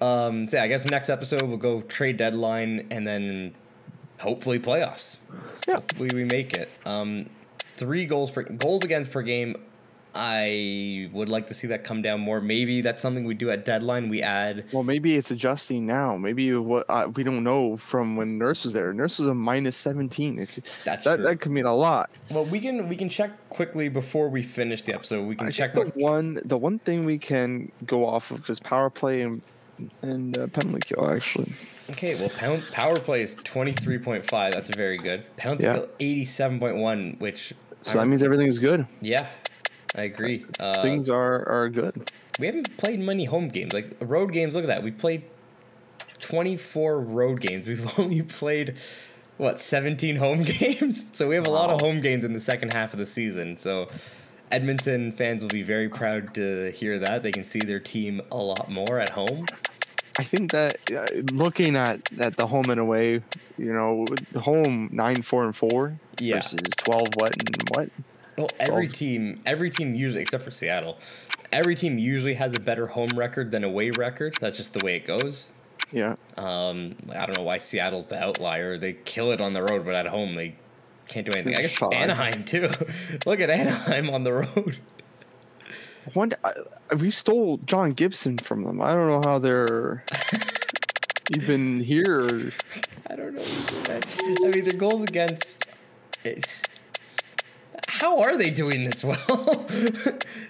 Speaker 2: Um, so yeah, I guess next episode we'll go trade deadline and then hopefully playoffs.
Speaker 1: Yeah.
Speaker 2: Hopefully we make it. Um, three goals per goals against per game. I would like to see that come down more. Maybe that's something we do at deadline. We add
Speaker 1: Well, maybe it's adjusting now. Maybe what uh, we don't know from when Nurse was there. Nurse was a minus seventeen. If
Speaker 2: That's
Speaker 1: that
Speaker 2: true.
Speaker 1: that could mean a lot.
Speaker 2: Well, we can we can check quickly before we finish the episode. We can
Speaker 1: I
Speaker 2: check what
Speaker 1: the one the one thing we can go off of is power play and and uh, penalty kill. Actually,
Speaker 2: Okay, well, pound, power play is twenty three point five. That's very good. Penalty
Speaker 1: Yeah.
Speaker 2: kill eighty seven point one, which
Speaker 1: so that means everything is good.
Speaker 2: yeah, I agree. Uh,
Speaker 1: Things are are good.
Speaker 2: we haven't played many home games. Like road games, look at that. We played twenty four road games. We've only played what seventeen home games. So we have a lot of home games in the second half of the season. So. Edmonton fans will be very proud to hear that. They can see their team a lot more at home.
Speaker 1: I think that uh, looking at at the home and away, you know, home nine four and four
Speaker 2: Yeah.
Speaker 1: versus twelve what and what.
Speaker 2: Well, every
Speaker 1: Both.
Speaker 2: team, every team usually, except for Seattle, every team usually has a better home record than away record. That's just the way it goes.
Speaker 1: Yeah,
Speaker 2: Um, I don't know why Seattle's the outlier. They kill it on the road, but at home they can't do anything. I guess. Anaheim too. Look at Anaheim on the road.
Speaker 1: one we stole John Gibson from them. I don't know how they're even here.
Speaker 2: I don't know. I mean, their goals against. It, how are they doing this well?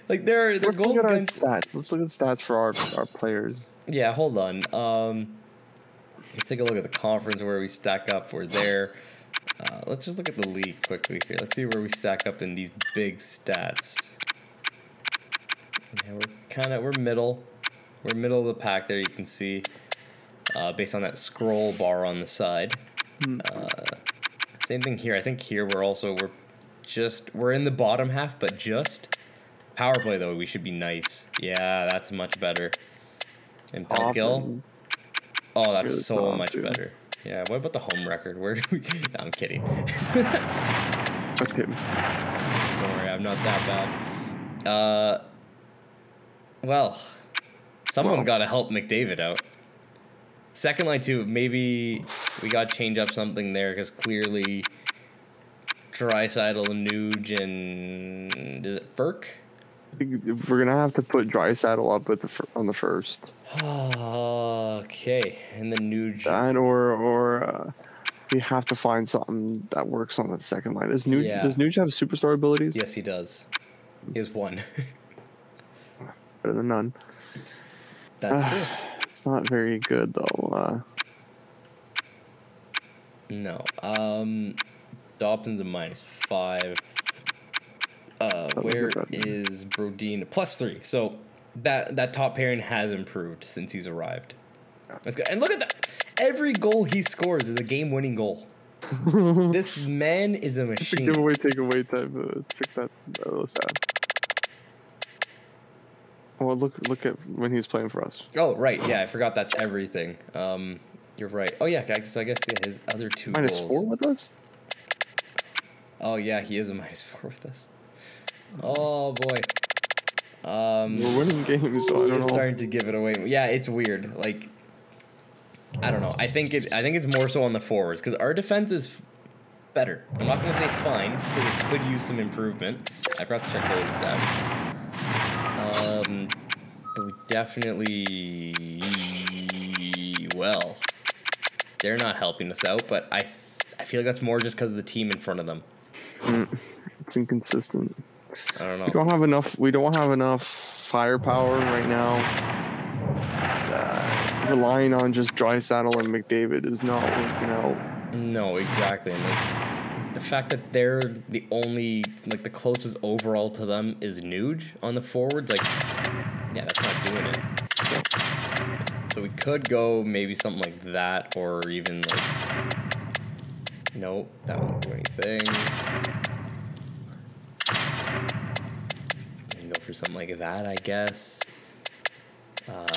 Speaker 2: like their their
Speaker 1: Let's
Speaker 2: goals
Speaker 1: look at
Speaker 2: against
Speaker 1: stats. Let's look at stats for our our players.
Speaker 2: Yeah, hold on. Um, let's take a look at the conference where we stack up. We're there. Uh, let's just look at the league quickly here. Let's see where we stack up in these big stats. Yeah, we're kind of we're middle. We're middle of the pack there. You can see, uh, based on that scroll bar on the side. Uh, same thing here. I think here we're also we're just we're in the bottom half, but just power play though we should be nice. Yeah, that's much better. And Penskill. Oh, that's
Speaker 1: really
Speaker 2: so much
Speaker 1: too.
Speaker 2: better. Yeah, what about the home record? Where do we? No, I'm kidding.
Speaker 1: Okay,
Speaker 2: Don't worry, I'm not that bad. Uh, well, someone
Speaker 1: Well.
Speaker 2: got to help McDavid out. Second line too. Maybe we got to change up something there because clearly, Draisaitl, Nuge, and is it Burke?
Speaker 1: We're gonna have to put Draisaitl up with the fir- on the first.
Speaker 2: okay, and then Nuge.
Speaker 1: That or or uh, we have to find something that works on the second line. Does Nuge
Speaker 2: Yeah.
Speaker 1: does Nuge have superstar abilities?
Speaker 2: Yes, he does. He has one.
Speaker 1: Better than none.
Speaker 2: That's true.
Speaker 1: It's not very good though. Uh,
Speaker 2: No. Um, Dobson's a minus five. Uh, where
Speaker 1: that.
Speaker 2: is Brodin? Plus three. So that that top pairing has improved since he's arrived. Let's go. And look at that. Every goal he scores is a game-winning goal. this man is a machine.
Speaker 1: Give away, take away to fix that uh, those stats. Well, look look at when he's playing for us.
Speaker 2: Oh right, yeah, I forgot that's everything. Um, you're right. Oh yeah, I guess I guess yeah, his other two
Speaker 1: Minus
Speaker 2: goals.
Speaker 1: four with us.
Speaker 2: Oh yeah, he is a minus four with us. Oh boy. Um,
Speaker 1: We're winning games, so I don't know.
Speaker 2: starting to give it away. Yeah, it's weird. Like, I don't know. I think it. I think it's more so on the forwards because our defense is better. I'm not gonna say fine because it could use some improvement. I forgot to check goal stat. Um, but we definitely well, they're not helping us out. But I, I feel like that's more just because of the team in front of them.
Speaker 1: It's inconsistent.
Speaker 2: I don't know.
Speaker 1: We don't have enough. We don't have enough firepower right now. Uh, relying on just Draisaitl and McDavid is not working out.
Speaker 2: No, exactly. And like, the fact that they're the only, like, the closest overall to them is Nuge on the forwards, like, yeah, that's not doing it. So we could go maybe something like that, or even like, nope, that won't do anything. We can go for something like that, I guess. Uh,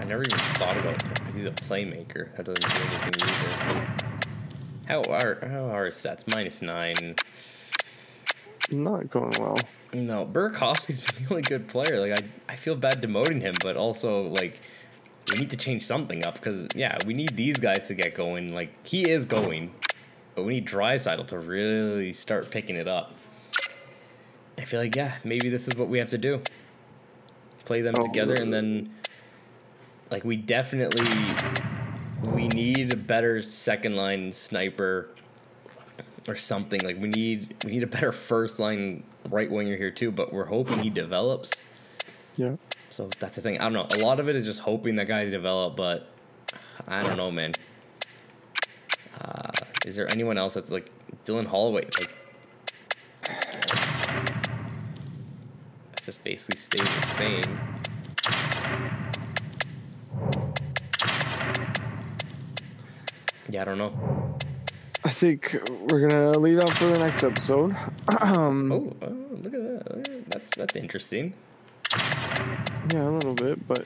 Speaker 2: I never even thought about him. he's a playmaker. That doesn't do anything either. How are how are his stats? Minus nine.
Speaker 1: Not going well.
Speaker 2: No, Burakovsky's been the only good player. Like I, I feel bad demoting him, but also like we need to change something up because yeah, we need these guys to get going. Like he is going, but we need Draisaitl to really start picking it up. I feel like yeah, maybe this is what we have to do. Play them
Speaker 1: Oh,
Speaker 2: together, and then like we definitely we need a better second line sniper or something. Like we need we need a better first line right winger here too. But we're hoping he develops.
Speaker 1: Yeah.
Speaker 2: So that's the thing. I don't know. A lot of it is just hoping that guys develop, but I don't know, man. Uh, is there anyone else that's like Dylan Holloway? Like, just basically stays the same. Yeah, I don't know.
Speaker 1: I think we're gonna leave out for the next episode. um,
Speaker 2: Oh, oh look at that. That's that's interesting.
Speaker 1: Yeah, a little bit, but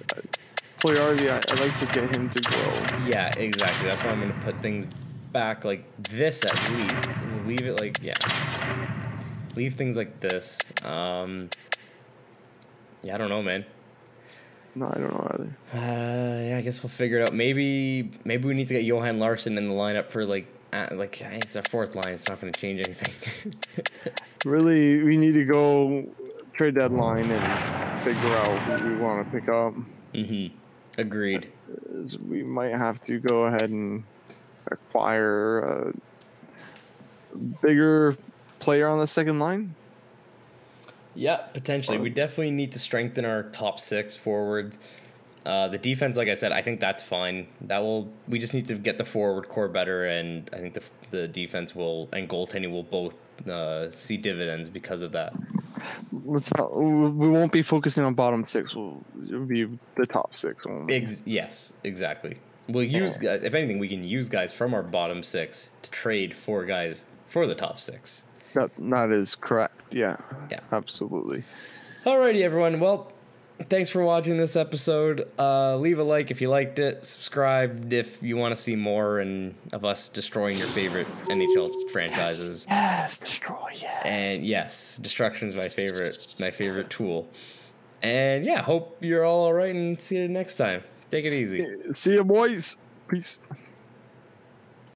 Speaker 1: Puljujarvi, I, I like to get him to grow.
Speaker 2: Yeah, exactly. That's why I'm gonna put things back like this at least. Leave it like yeah. Leave things like this. Um Yeah, I don't know, man.
Speaker 1: No, I don't know either.
Speaker 2: Uh yeah, I guess we'll figure it out. Maybe maybe we need to get Johan Larsson in the lineup for like uh, like it's our fourth line. It's not gonna change anything.
Speaker 1: Really, we need to go trade deadline and figure out who we want to pick up.
Speaker 2: mhm. Agreed.
Speaker 1: We might have to go ahead and acquire a bigger player on the second line.
Speaker 2: Yeah, potentially. We definitely need to strengthen our top six forwards. Uh, the defense, like I said, I think that's fine. That will. We just need to get the forward core better, and I think the the defense will and goaltending will both uh, see dividends because of that.
Speaker 1: Let's not. We won't be focusing on bottom six. We'll it'll be the top six.
Speaker 2: Ex- yes, exactly. We'll use guys. If anything, we can use guys from our bottom six to trade for guys for the top six.
Speaker 1: That that is correct. Yeah.
Speaker 2: Yeah.
Speaker 1: Absolutely.
Speaker 2: Alrighty, everyone. Well, thanks for watching this episode. Uh, leave a like if you liked it. Subscribe if you want to see more and of us destroying your favorite NHL franchises.
Speaker 1: Yes, destroy. Yes.
Speaker 2: And yes, destruction is my favorite, my favorite tool. And yeah, hope you're all alright and see you next time. Take it easy.
Speaker 1: See you, boys. Peace.